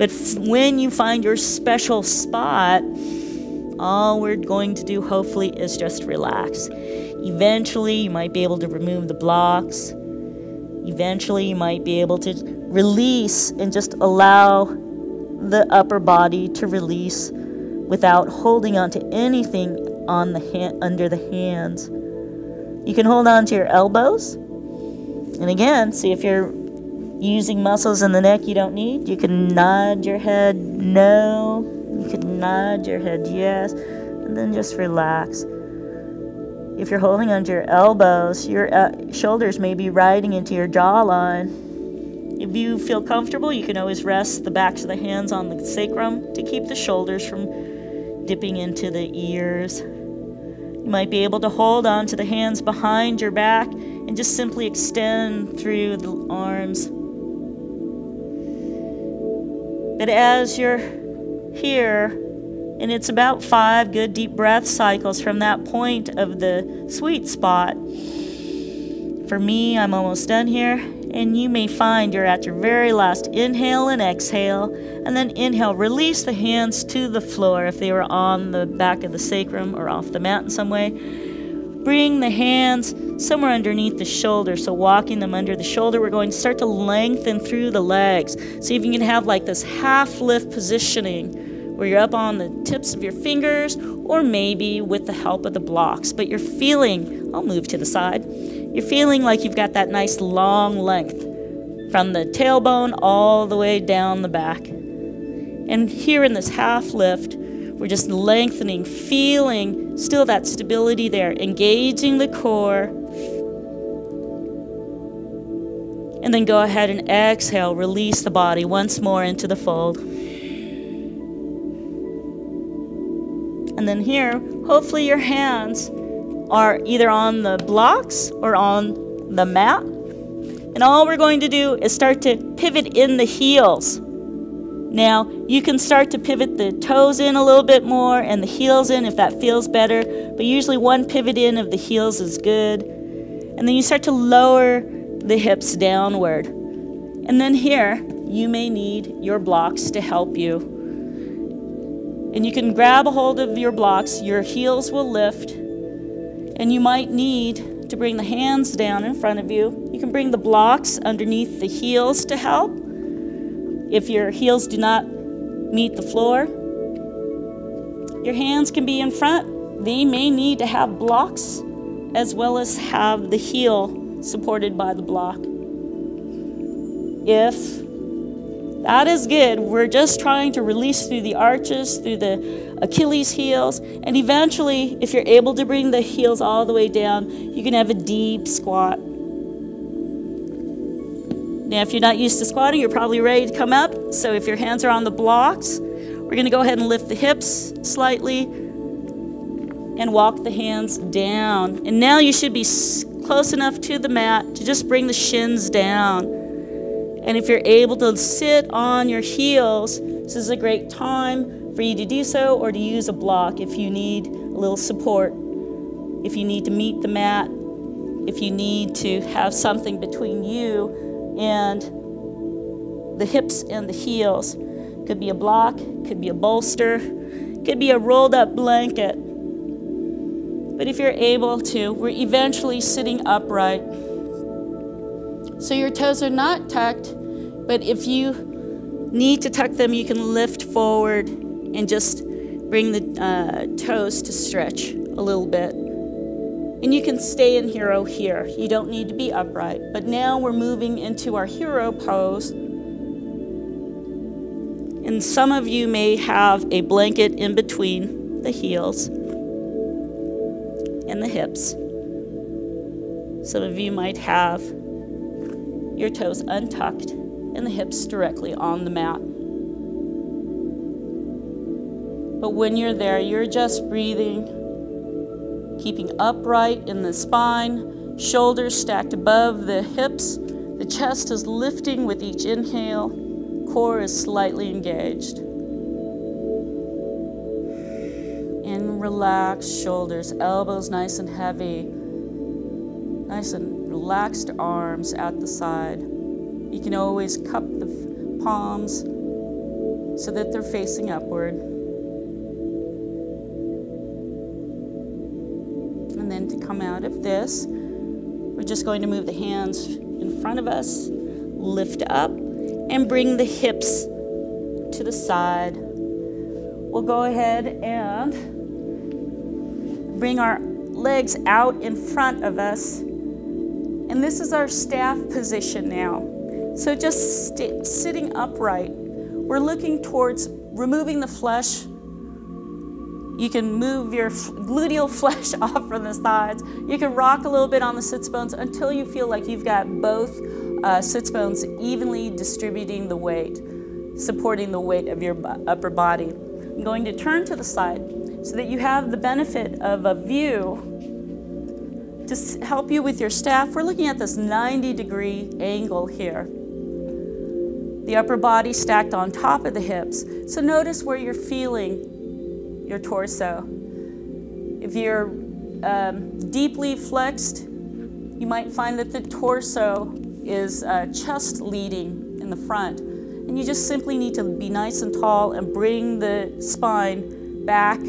But when you find your special spot, all we're going to do, hopefully, is just relax. Eventually, you might be able to remove the blocks. Eventually, you might be able to release and just allow the upper body to release without holding on to anything on the hand, under the hands. You can hold on to your elbows. And again, see if you're using muscles in the neck you don't need. You can nod your head no. You can nod your head yes. And then just relax. If you're holding onto your elbows, your uh, shoulders may be riding into your jawline. If you feel comfortable, you can always rest the backs of the hands on the sacrum to keep the shoulders from dipping into the ears. You might be able to hold on to the hands behind your back and just simply extend through the arms but as you're here, and it's about five good deep breath cycles from that point of the sweet spot. For me, I'm almost done here, and you may find you're at your very last inhale and exhale, and then inhale, release the hands to the floor if they were on the back of the sacrum or off the mat in some way. Bring the hands somewhere underneath the shoulder. So, walking them under the shoulder, we're going to start to lengthen through the legs. See if you can have like this half lift positioning where you're up on the tips of your fingers or maybe with the help of the blocks. But you're feeling, I'll move to the side, you're feeling like you've got that nice long length from the tailbone all the way down the back. And here in this half lift, we're just lengthening, feeling still that stability there, engaging the core. And then go ahead and exhale, release the body once more into the fold. And then here, hopefully your hands are either on the blocks or on the mat. And all we're going to do is start to pivot in the heels. Now, you can start to pivot the toes in a little bit more and the heels in if that feels better, but usually one pivot in of the heels is good. And then you start to lower the hips downward. And then here, you may need your blocks to help you. And you can grab a hold of your blocks, your heels will lift, and you might need to bring the hands down in front of you. You can bring the blocks underneath the heels to help. If your heels do not meet the floor, your hands can be in front. They may need to have blocks as well as have the heel supported by the block. If that is good, we're just trying to release through the arches, through the Achilles heels, and eventually, if you're able to bring the heels all the way down, you can have a deep squat. Now, if you're not used to squatting, you're probably ready to come up. So if your hands are on the blocks, we're going to go ahead and lift the hips slightly and walk the hands down. And now you should be close enough to the mat to just bring the shins down. And if you're able to sit on your heels, this is a great time for you to do so or to use a block if you need a little support. If you need to meet the mat, if you need to have something between you and the hips and the heels. Could be a block, could be a bolster, could be a rolled up blanket. But if you're able to, we're eventually sitting upright. So your toes are not tucked, but if you need to tuck them, you can lift forward and just bring the uh, toes to stretch a little bit. And you can stay in hero here. You don't need to be upright. But now we're moving into our hero pose. And some of you may have a blanket in between the heels and the hips. Some of you might have your toes untucked and the hips directly on the mat. But when you're there, you're just breathing keeping upright in the spine, shoulders stacked above the hips. The chest is lifting with each inhale, core is slightly engaged. And relax shoulders, elbows nice and heavy, nice and relaxed arms at the side. You can always cup the palms so that they're facing upward. Come out of this. We're just going to move the hands in front of us, lift up, and bring the hips to the side. We'll go ahead and bring our legs out in front of us. And this is our staff position now. So just sitting upright, we're looking towards removing the flesh you can move your gluteal flesh off from the sides. You can rock a little bit on the sits bones until you feel like you've got both uh, sits bones evenly distributing the weight, supporting the weight of your upper body. I'm going to turn to the side so that you have the benefit of a view to help you with your staff. We're looking at this 90 degree angle here. The upper body stacked on top of the hips. So notice where you're feeling your torso. If you're um, deeply flexed, you might find that the torso is uh, chest leading in the front. And you just simply need to be nice and tall and bring the spine back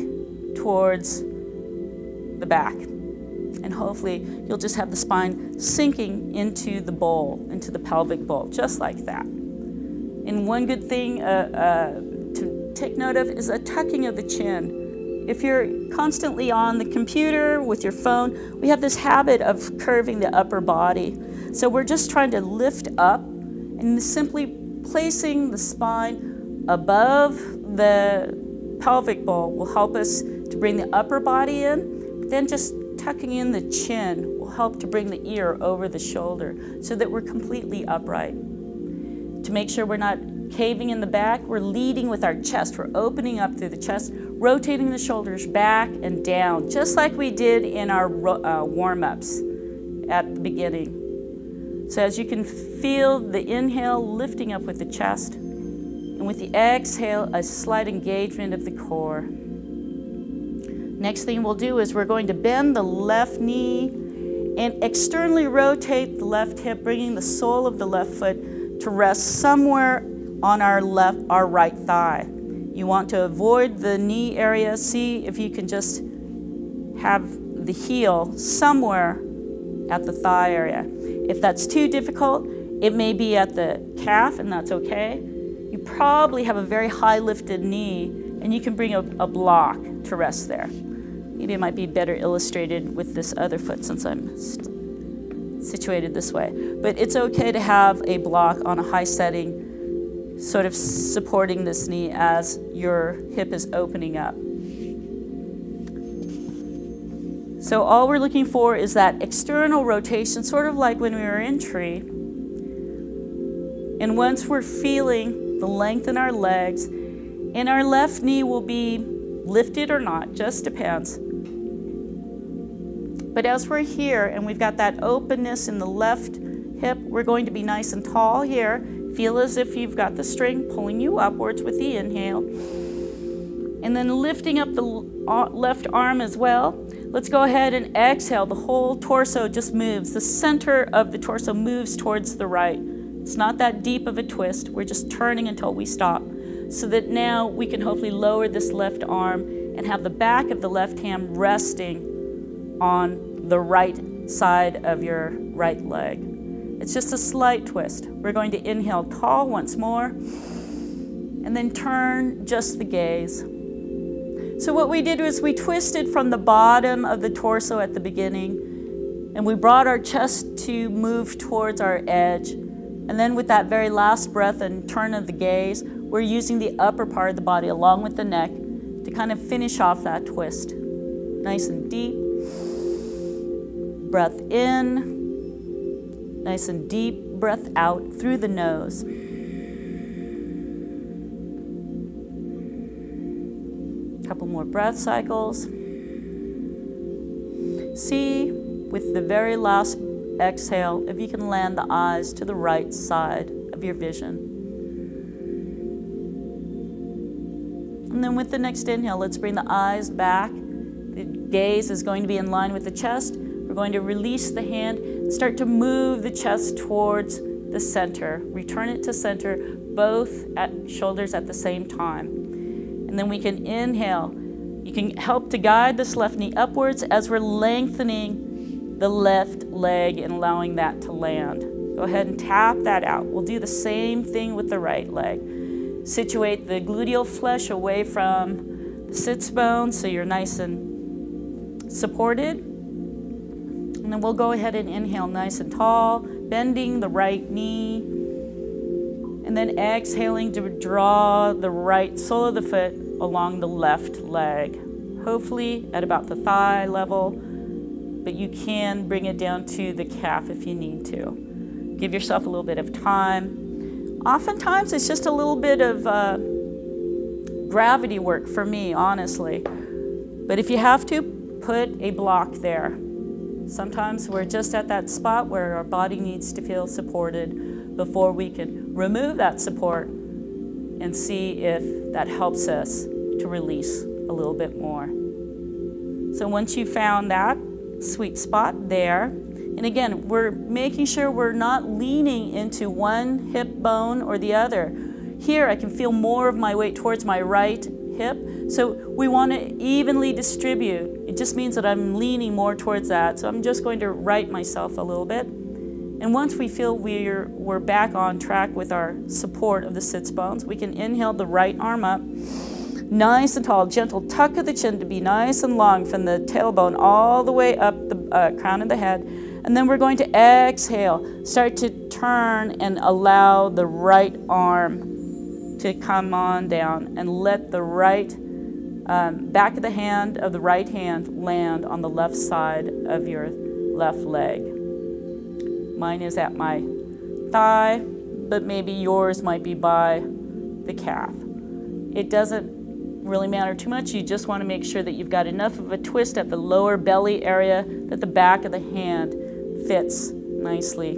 towards the back. And hopefully you'll just have the spine sinking into the bowl, into the pelvic bowl, just like that. And one good thing uh, uh, take note of is a tucking of the chin. If you're constantly on the computer with your phone, we have this habit of curving the upper body. So we're just trying to lift up and simply placing the spine above the pelvic bowl will help us to bring the upper body in, then just tucking in the chin will help to bring the ear over the shoulder so that we're completely upright. To make sure we're not caving in the back, we're leading with our chest. We're opening up through the chest, rotating the shoulders back and down, just like we did in our uh, warm ups at the beginning. So, as you can feel the inhale lifting up with the chest, and with the exhale, a slight engagement of the core. Next thing we'll do is we're going to bend the left knee and externally rotate the left hip, bringing the sole of the left foot to rest somewhere on our left, our right thigh. You want to avoid the knee area. See if you can just have the heel somewhere at the thigh area. If that's too difficult, it may be at the calf, and that's okay. You probably have a very high lifted knee, and you can bring a, a block to rest there. Maybe it might be better illustrated with this other foot since I'm situated this way. But it's okay to have a block on a high setting, sort of supporting this knee as your hip is opening up. So all we're looking for is that external rotation, sort of like when we were in tree. And once we're feeling the length in our legs, and our left knee will be lifted or not, just depends. But as we're here and we've got that openness in the left hip, we're going to be nice and tall here. Feel as if you've got the string pulling you upwards with the inhale. And then lifting up the uh, left arm as well. Let's go ahead and exhale. The whole torso just moves. The center of the torso moves towards the right. It's not that deep of a twist. We're just turning until we stop. So that now we can hopefully lower this left arm and have the back of the left hand resting on the right side of your right leg. It's just a slight twist. We're going to inhale tall once more and then turn just the gaze. So, what we did was we twisted from the bottom of the torso at the beginning and we brought our chest to move towards our edge. And then, with that very last breath and turn of the gaze, we're using the upper part of the body along with the neck to kind of finish off that twist. Nice and deep. Breath in, nice and deep. Breath out through the nose. Couple more breath cycles. See with the very last exhale if you can land the eyes to the right side of your vision. And then with the next inhale, let's bring the eyes back. The gaze is going to be in line with the chest. We're going to release the hand and start to move the chest towards the center. Return it to center, both at shoulders at the same time. And then we can inhale. You can help to guide this left knee upwards as we're lengthening the left leg and allowing that to land. Go ahead and tap that out. We'll do the same thing with the right leg. Situate the gluteal flesh away from the sits bone so you're nice and supported. And then we'll go ahead and inhale nice and tall, bending the right knee. And then exhaling to draw the right sole of the foot along the left leg. Hopefully at about the thigh level, but you can bring it down to the calf if you need to. Give yourself a little bit of time. Oftentimes it's just a little bit of uh, gravity work for me, honestly. But if you have to, put a block there. Sometimes we're just at that spot where our body needs to feel supported before we can remove that support and see if that helps us to release a little bit more. So once you found that sweet spot there, and again, we're making sure we're not leaning into one hip bone or the other. Here, I can feel more of my weight towards my right hip. So we want to evenly distribute. It just means that I'm leaning more towards that. So I'm just going to right myself a little bit. And once we feel we're, we're back on track with our support of the sits bones, we can inhale the right arm up, nice and tall, gentle tuck of the chin to be nice and long from the tailbone all the way up the uh, crown of the head. And then we're going to exhale, start to turn and allow the right arm to come on down and let the right um, back of the hand of the right hand land on the left side of your left leg. Mine is at my thigh, but maybe yours might be by the calf. It doesn't really matter too much. You just want to make sure that you've got enough of a twist at the lower belly area that the back of the hand fits nicely.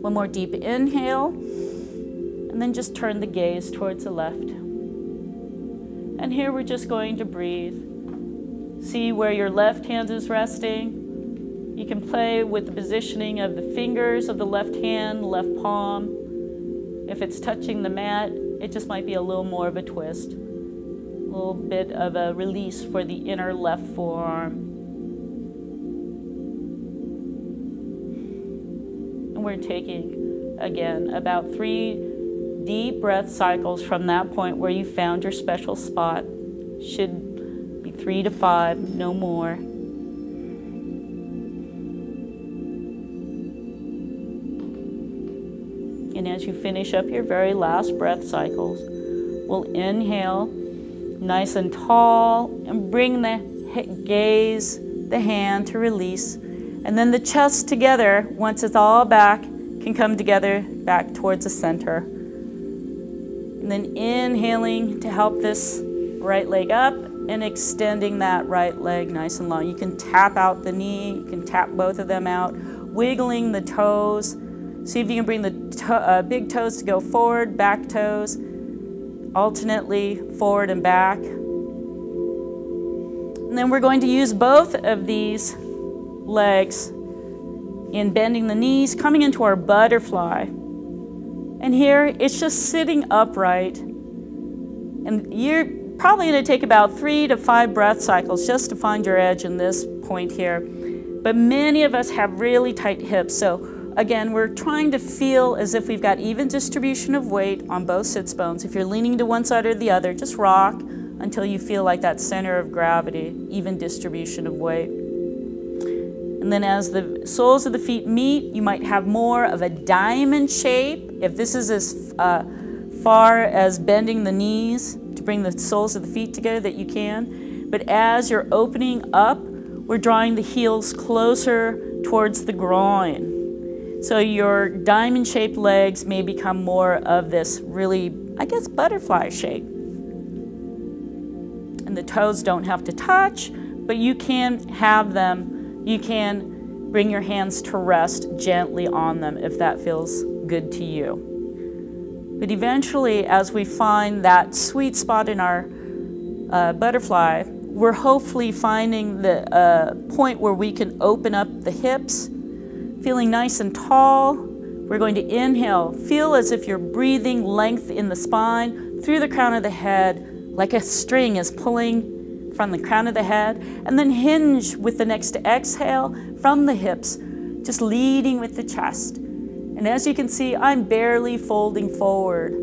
One more deep inhale, and then just turn the gaze towards the left. And here we're just going to breathe. See where your left hand is resting. You can play with the positioning of the fingers of the left hand, left palm. If it's touching the mat, it just might be a little more of a twist A little bit of a release for the inner left forearm. And we're taking, again, about three deep breath cycles from that point where you found your special spot. Should be three to five, no more. And as you finish up your very last breath cycles, we'll inhale nice and tall, and bring the gaze, the hand to release. And then the chest together, once it's all back, can come together back towards the center. And then inhaling to help this right leg up and extending that right leg nice and long. You can tap out the knee, you can tap both of them out, wiggling the toes. See if you can bring the to uh, big toes to go forward, back toes, alternately forward and back. And then we're going to use both of these legs in bending the knees, coming into our butterfly. And here it's just sitting upright. And you're probably going to take about three to five breath cycles just to find your edge in this point here. But many of us have really tight hips, so Again, we're trying to feel as if we've got even distribution of weight on both sits bones. If you're leaning to one side or the other, just rock until you feel like that center of gravity, even distribution of weight. And then as the soles of the feet meet, you might have more of a diamond shape. If this is as uh, far as bending the knees to bring the soles of the feet together that you can. But as you're opening up, we're drawing the heels closer towards the groin. So your diamond shaped legs may become more of this really, I guess, butterfly shape. And the toes don't have to touch, but you can have them, you can bring your hands to rest gently on them if that feels good to you. But eventually, as we find that sweet spot in our uh, butterfly, we're hopefully finding the uh, point where we can open up the hips feeling nice and tall. We're going to inhale. Feel as if you're breathing length in the spine through the crown of the head, like a string is pulling from the crown of the head. And then hinge with the next exhale from the hips, just leading with the chest. And as you can see, I'm barely folding forward.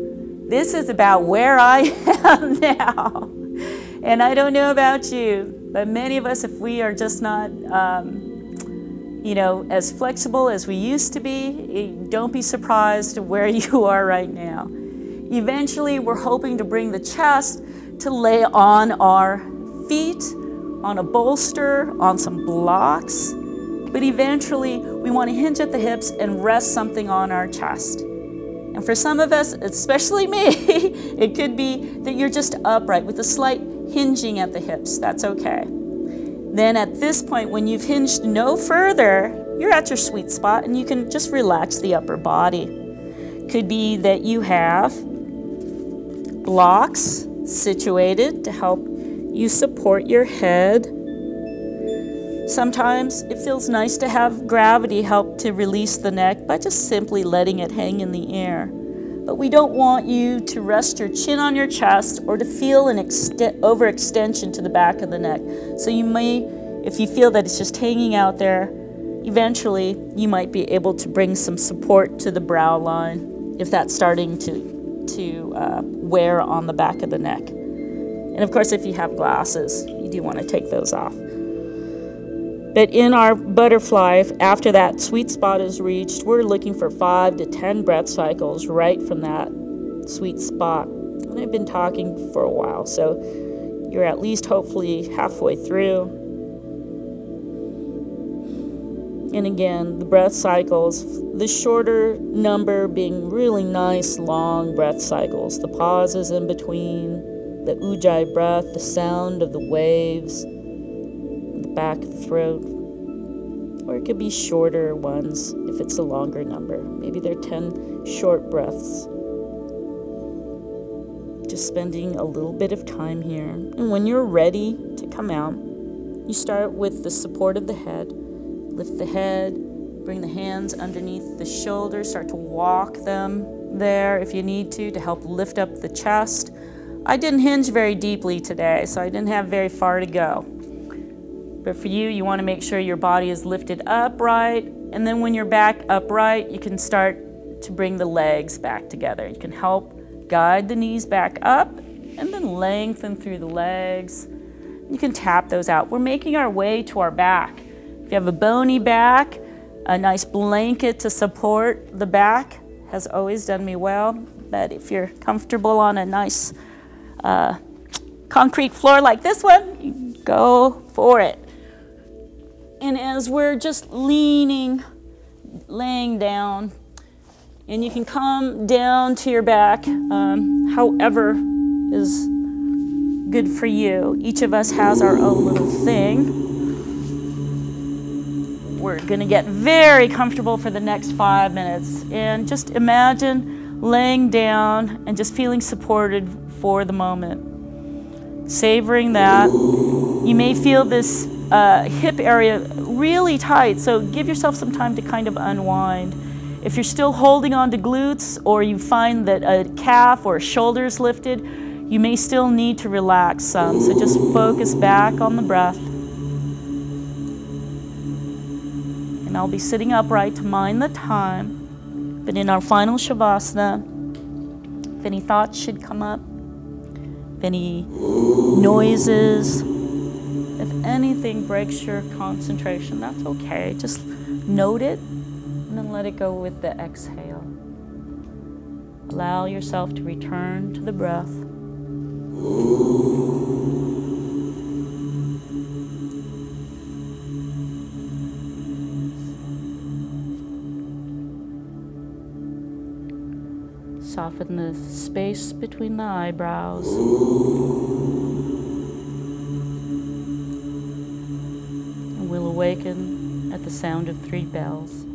This is about where I am now. And I don't know about you, but many of us, if we are just not um, you know, as flexible as we used to be, don't be surprised where you are right now. Eventually, we're hoping to bring the chest to lay on our feet, on a bolster, on some blocks. But eventually, we want to hinge at the hips and rest something on our chest. And for some of us, especially me, it could be that you're just upright with a slight hinging at the hips. That's okay. Then at this point, when you've hinged no further, you're at your sweet spot and you can just relax the upper body. Could be that you have blocks situated to help you support your head. Sometimes it feels nice to have gravity help to release the neck by just simply letting it hang in the air. But we don't want you to rest your chin on your chest or to feel an overextension to the back of the neck. So you may, if you feel that it's just hanging out there, eventually you might be able to bring some support to the brow line if that's starting to, to uh, wear on the back of the neck. And of course, if you have glasses, you do want to take those off. But in our butterfly, after that sweet spot is reached, we're looking for five to 10 breath cycles right from that sweet spot. And I've been talking for a while, so you're at least hopefully halfway through. And again, the breath cycles, the shorter number being really nice, long breath cycles, the pauses in between, the ujjayi breath, the sound of the waves, back throat. Or it could be shorter ones if it's a longer number. Maybe they're 10 short breaths. Just spending a little bit of time here. And when you're ready to come out, you start with the support of the head Lift the head, bring the hands underneath the shoulders, start to walk them there if you need to to help lift up the chest. I didn't hinge very deeply today, so I didn't have very far to go. But for you, you want to make sure your body is lifted upright, and then when you're back upright, you can start to bring the legs back together. You can help guide the knees back up and then lengthen through the legs. You can tap those out. We're making our way to our back. If you have a bony back, a nice blanket to support the back has always done me well. But if you're comfortable on a nice uh, concrete floor like this one, go for it. And as we're just leaning, laying down, and you can come down to your back, um, however is good for you. Each of us has our own little thing. We're going to get very comfortable for the next five minutes. And just imagine laying down and just feeling supported for the moment. Savoring that. You may feel this uh, hip area really tight, so give yourself some time to kind of unwind. If you're still holding on to glutes or you find that a calf or a shoulder is lifted, you may still need to relax some. So just focus back on the breath. and I'll be sitting upright to mind the time. But in our final Shavasana, if any thoughts should come up, if any noises, if anything breaks your concentration, that's okay. Just note it and then let it go with the exhale. Allow yourself to return to the breath. Soften the space between the eyebrows. Awaken at the sound of three bells.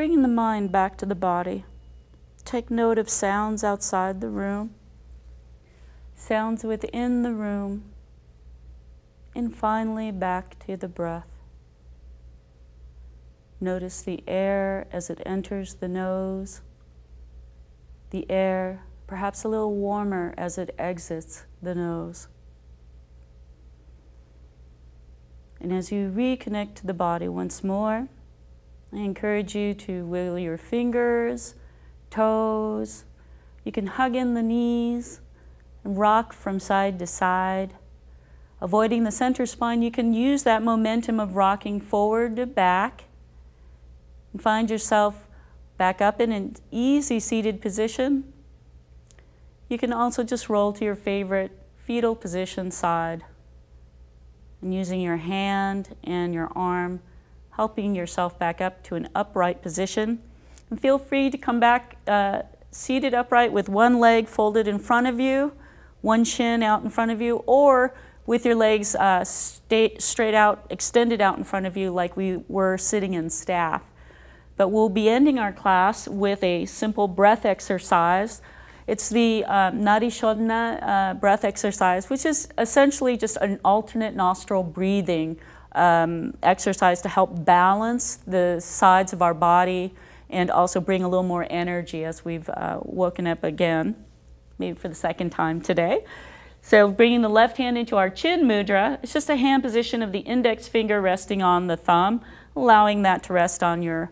Bringing the mind back to the body. Take note of sounds outside the room, sounds within the room, and finally back to the breath. Notice the air as it enters the nose, the air perhaps a little warmer as it exits the nose. And as you reconnect to the body once more, I encourage you to wiggle your fingers, toes. You can hug in the knees and rock from side to side. Avoiding the center spine, you can use that momentum of rocking forward to back and find yourself back up in an easy seated position. You can also just roll to your favorite fetal position side and using your hand and your arm helping yourself back up to an upright position. And feel free to come back uh, seated upright with one leg folded in front of you, one shin out in front of you, or with your legs uh, straight out, extended out in front of you like we were sitting in staff. But we'll be ending our class with a simple breath exercise. It's the um, Nadi Shodhana uh, breath exercise, which is essentially just an alternate nostril breathing um, exercise to help balance the sides of our body and also bring a little more energy as we've uh, woken up again, maybe for the second time today. So bringing the left hand into our chin mudra, it's just a hand position of the index finger resting on the thumb, allowing that to rest on your,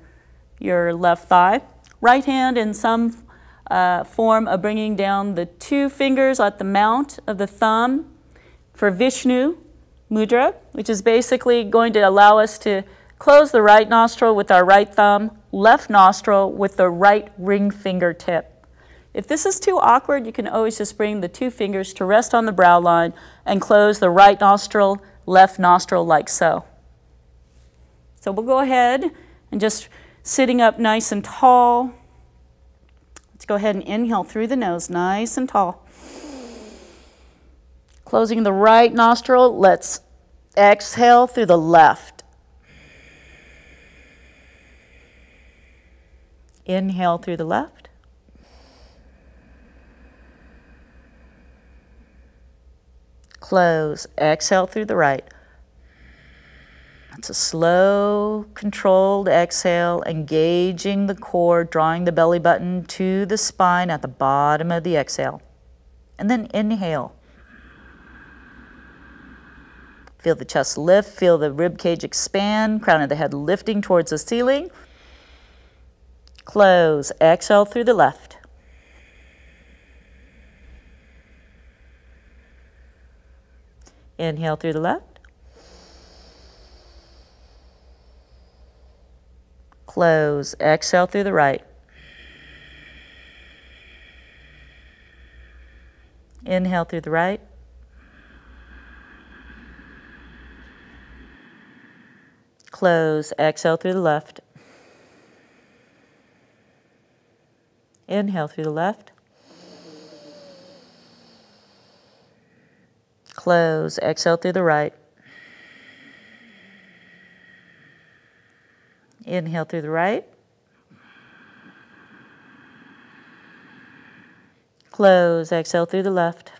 your left thigh. Right hand in some uh, form of bringing down the two fingers at the mount of the thumb for Vishnu, mudra, which is basically going to allow us to close the right nostril with our right thumb, left nostril with the right ring finger tip. If this is too awkward, you can always just bring the two fingers to rest on the brow line and close the right nostril, left nostril like so. So we'll go ahead and just sitting up nice and tall. Let's go ahead and inhale through the nose, nice and tall. Closing the right nostril, let's exhale through the left. Inhale through the left. Close. Exhale through the right. It's a slow, controlled exhale, engaging the core, drawing the belly button to the spine at the bottom of the exhale. And then inhale. Feel the chest lift, feel the rib cage expand, crown of the head lifting towards the ceiling. Close. Exhale through the left. Inhale through the left. Close. Exhale through the right. Inhale through the right. Close. Exhale through the left. Inhale through the left. Close. Exhale through the right. Inhale through the right. Close. Exhale through the left.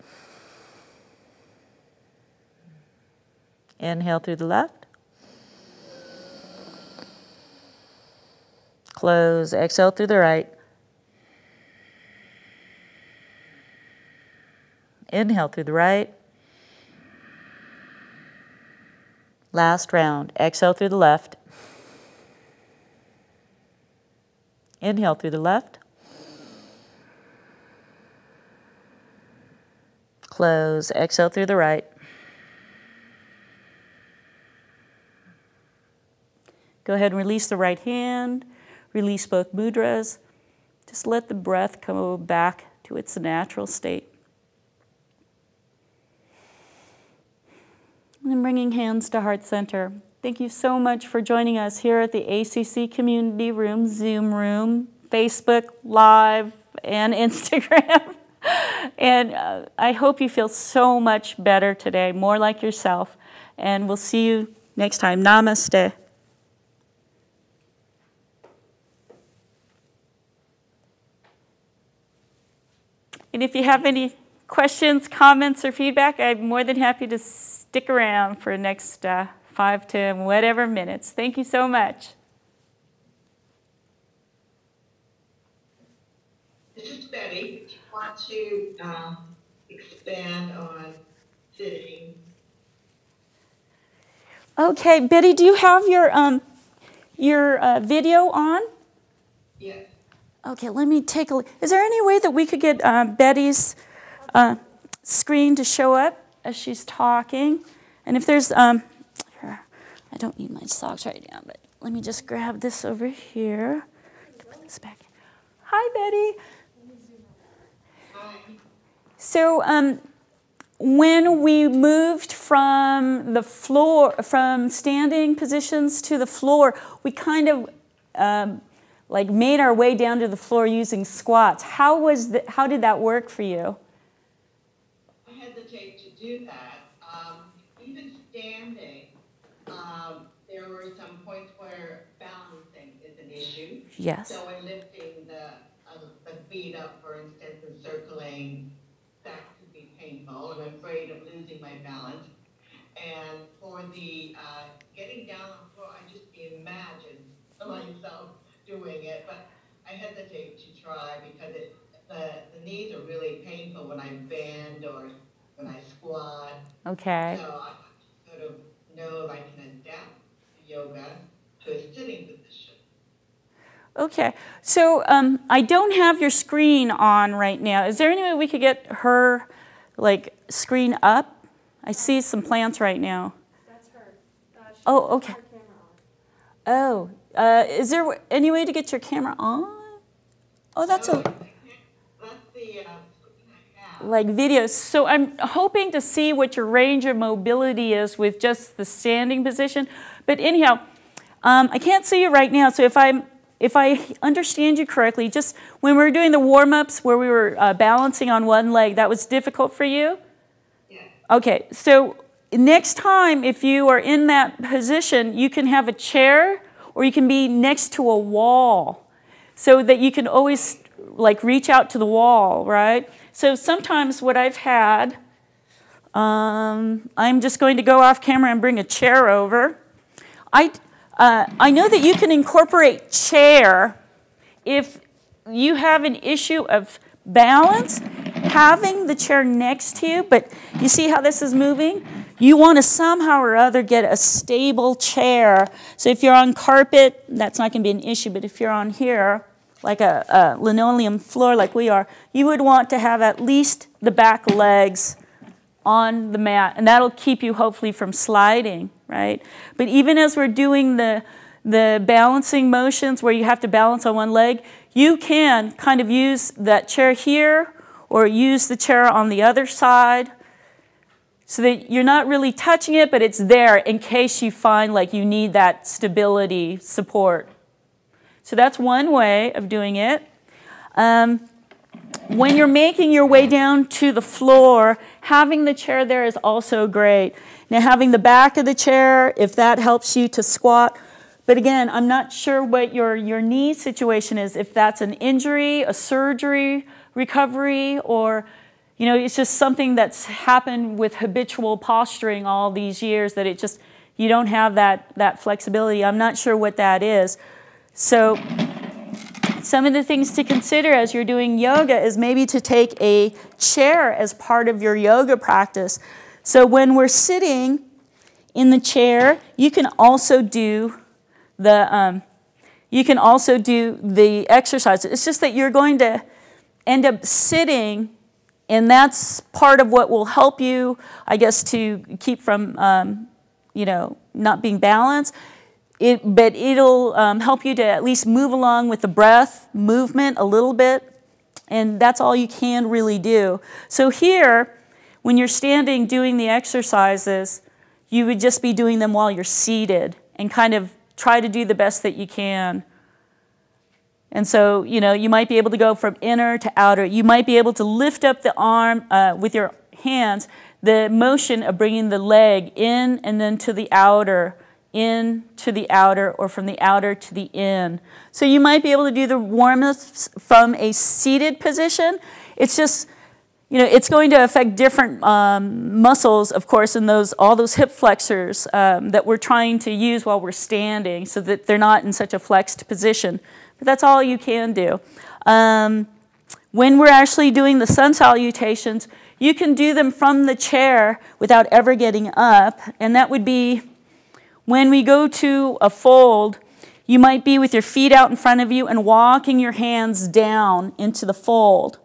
Inhale through the left. Close. Exhale through the right. Inhale through the right. Last round. Exhale through the left. Inhale through the left. Close. Exhale through the right. Go ahead and release the right hand. Release both mudras. Just let the breath come back to its natural state. And bringing hands to heart center. Thank you so much for joining us here at the ACC Community Room, Zoom Room, Facebook Live, and Instagram. and uh, I hope you feel so much better today, more like yourself. And we'll see you next time. Namaste. And if you have any questions, comments, or feedback, I'm more than happy to stick around for the next uh, five to whatever minutes. Thank you so much. This is Betty. Do you want to um, expand on sitting? Okay, Betty, do you have your um, your uh, video on? Yes. Okay, let me take a look. Is there any way that we could get uh, Betty's uh, screen to show up as she's talking? And if there's, um, here, I don't need my socks right now, but let me just grab this over here. Put this back. Hi, Betty. So, um, when we moved from the floor, from standing positions to the floor, we kind of um, like made our way down to the floor using squats. How was the, how did that work for you? I hesitate to do that. Um, even standing, um, there were some points where balancing is an issue. Yes. So in lifting the, uh, the feet up, for instance, and circling, that could be painful. I'm afraid of losing my balance. And for the uh, getting down on the floor, I just imagine myself doing it, but I hesitate to try because it, the, the knees are really painful when I bend or when I squat. Okay. So I sort of know if I can adapt yoga to a sitting position. Okay. So um, I don't have your screen on right now. Is there any way we could get her like screen up? I see some plants right now. That's her. Uh, she Oh, okay. her camera on. Oh, uh, is there any way to get your camera on? Oh, that's a That's the uh, screen like videos. So I'm hoping to see what your range of mobility is with just the standing position. But anyhow, um, I can't see you right now. So if I'm if I understand you correctly, just when we were doing the warm ups where we were uh, balancing on one leg, that was difficult for you. Yes. Okay, so next time if you are in that position, you can have a chair or you can be next to a wall so that you can always like reach out to the wall, right? So sometimes what I've had, um, I'm just going to go off camera and bring a chair over. I, uh, I know that you can incorporate chair if you have an issue of balance, having the chair next to you, but you see how this is moving? You want to somehow or other get a stable chair. So if you're on carpet, that's not going to be an issue, but if you're on here, like a, a linoleum floor like we are, you would want to have at least the back legs on the mat, and that'll keep you hopefully from sliding, right? But even as we're doing the, the balancing motions where you have to balance on one leg, you can kind of use that chair here or use the chair on the other side so that you're not really touching it, but it's there in case you find like you need that stability support. So that's one way of doing it. Um, when you're making your way down to the floor, having the chair there is also great. Now, having the back of the chair, if that helps you to squat, but again, I'm not sure what your, your knee situation is, if that's an injury, a surgery, recovery, or you know, it's just something that's happened with habitual posturing all these years that it just, you don't have that, that flexibility. I'm not sure what that is. So some of the things to consider as you're doing yoga is maybe to take a chair as part of your yoga practice. So when we're sitting in the chair, you can also do the um, you can also do the exercise. It's just that you're going to end up sitting, and that's part of what will help you, I guess, to keep from um, you know not being balanced. It, but it'll um, help you to at least move along with the breath movement a little bit, and that's all you can really do. So here, when you're standing doing the exercises, you would just be doing them while you're seated and kind of try to do the best that you can. And so, you know, you might be able to go from inner to outer. You might be able to lift up the arm uh, with your hands, the motion of bringing the leg in and then to the outer in to the outer or from the outer to the in. So you might be able to do the warm-ups from a seated position. It's just you know, it's going to affect different um, muscles, of course, in those all those hip flexors um, that we're trying to use while we're standing, so that they're not in such a flexed position. But that's all you can do. Um, when we're actually doing the sun salutations, you can do them from the chair without ever getting up, and that would be when we go to a fold. You might be with your feet out in front of you and walking your hands down into the fold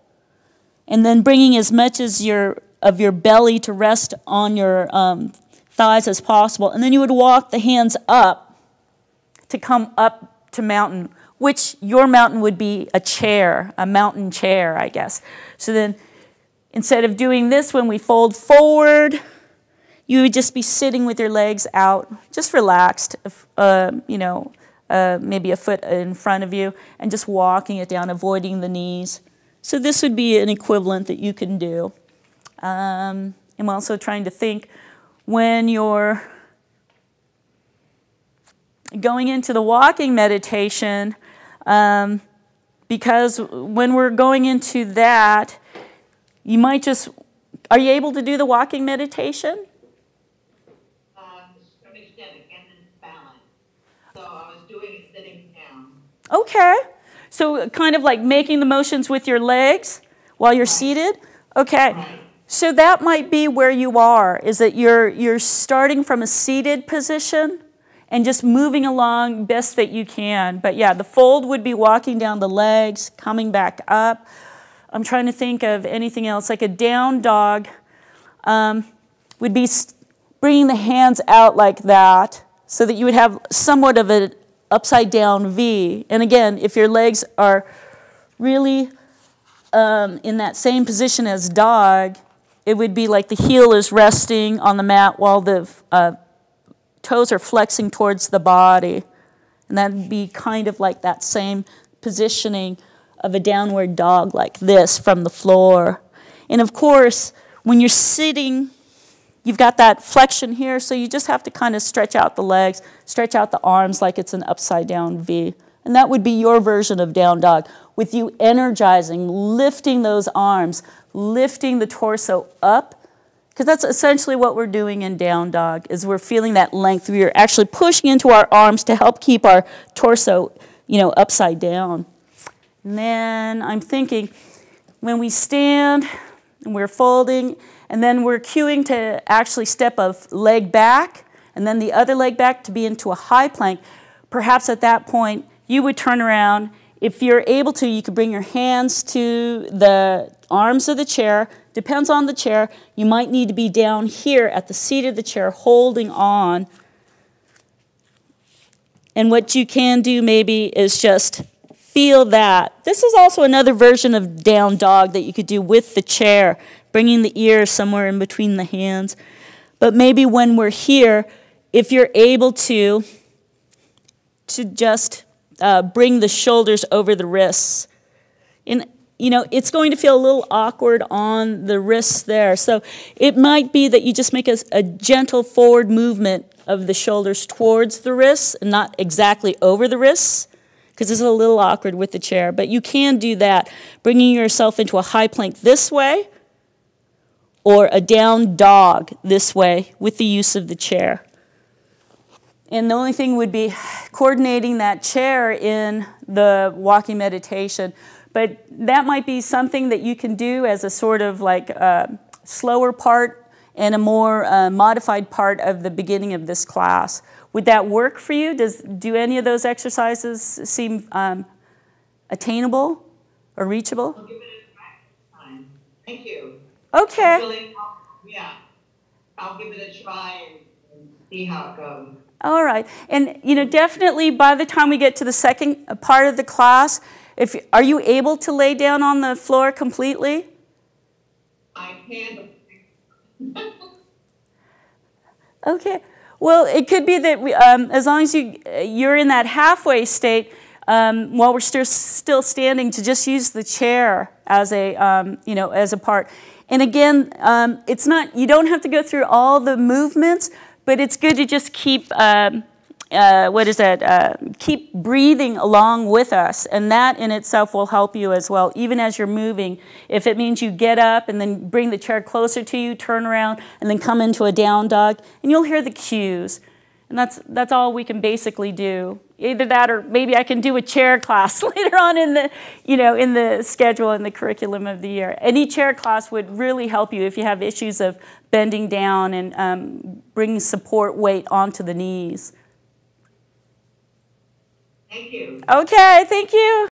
and then bringing as much as your of your belly to rest on your um, thighs as possible. And then you would walk the hands up to come up to mountain, which your mountain would be a chair, a mountain chair, I guess. So then instead of doing this when we fold forward, you would just be sitting with your legs out, just relaxed, uh, you know, uh, maybe a foot in front of you, and just walking it down, avoiding the knees. So this would be an equivalent that you can do. Um, I'm also trying to think when you're going into the walking meditation, um, because when we're going into that, you might just, are you able to do the walking meditation? Um, to some extent, again, in balance. So I was doing it sitting down. Okay. So kind of like making the motions with your legs while you're seated? Okay. So that might be where you are, is that you're, you're starting from a seated position and just moving along best that you can. But yeah, the fold would be walking down the legs, coming back up. I'm trying to think of anything else, like a down dog um, would be bringing the hands out like that so that you would have somewhat of an upside down V. And again, if your legs are really um, in that same position as dog, it would be like the heel is resting on the mat while the uh, toes are flexing towards the body. And that would be kind of like that same positioning of a downward dog like this from the floor. And of course, when you're sitting You've got that flexion here, so you just have to kind of stretch out the legs, stretch out the arms like it's an upside down V. And that would be your version of down dog, with you energizing, lifting those arms, lifting the torso up, because that's essentially what we're doing in down dog, is we're feeling that length. We're actually pushing into our arms to help keep our torso, you know, upside down. And then I'm thinking, when we stand and we're folding, and then we're cueing to actually step a leg back and then the other leg back to be into a high plank. Perhaps at that point, you would turn around. If you're able to, you could bring your hands to the arms of the chair. Depends on the chair. You might need to be down here at the seat of the chair holding on. And what you can do maybe is just feel that. This is also another version of down dog that you could do with the chair bringing the ear somewhere in between the hands. But maybe when we're here, if you're able to, to just uh, bring the shoulders over the wrists. And, you know, it's going to feel a little awkward on the wrists there. So it might be that you just make a, a gentle forward movement of the shoulders towards the wrists and not exactly over the wrists because it's a little awkward with the chair. But you can do that, bringing yourself into a high plank this way or a down dog this way with the use of the chair. And the only thing would be coordinating that chair in the walking meditation. But that might be something that you can do as a sort of like a slower part and a more uh, modified part of the beginning of this class. Would that work for you? Does, do any of those exercises seem um, attainable or reachable? I'll give it a try. Thank you. Okay. Really, yeah, I'll give it a try and, and see how it goes. All right. And, you know, definitely by the time we get to the second part of the class, if, are you able to lay down on the floor completely? I can. okay. Well, it could be that we, um, as long as you, you're in that halfway state, um, while we're still, still standing, to just use the chair as a, um, you know, as a part. And again, um, it's not, you don't have to go through all the movements, but it's good to just keep um, uh, what is that? Uh, keep breathing along with us, and that in itself will help you as well, even as you're moving. If it means you get up and then bring the chair closer to you, turn around, and then come into a down dog, and you'll hear the cues. And that's, that's all we can basically do. Either that or maybe I can do a chair class later on in the, you know, in the schedule and the curriculum of the year. Any chair class would really help you if you have issues of bending down and um, bringing support weight onto the knees. Thank you. Okay, thank you.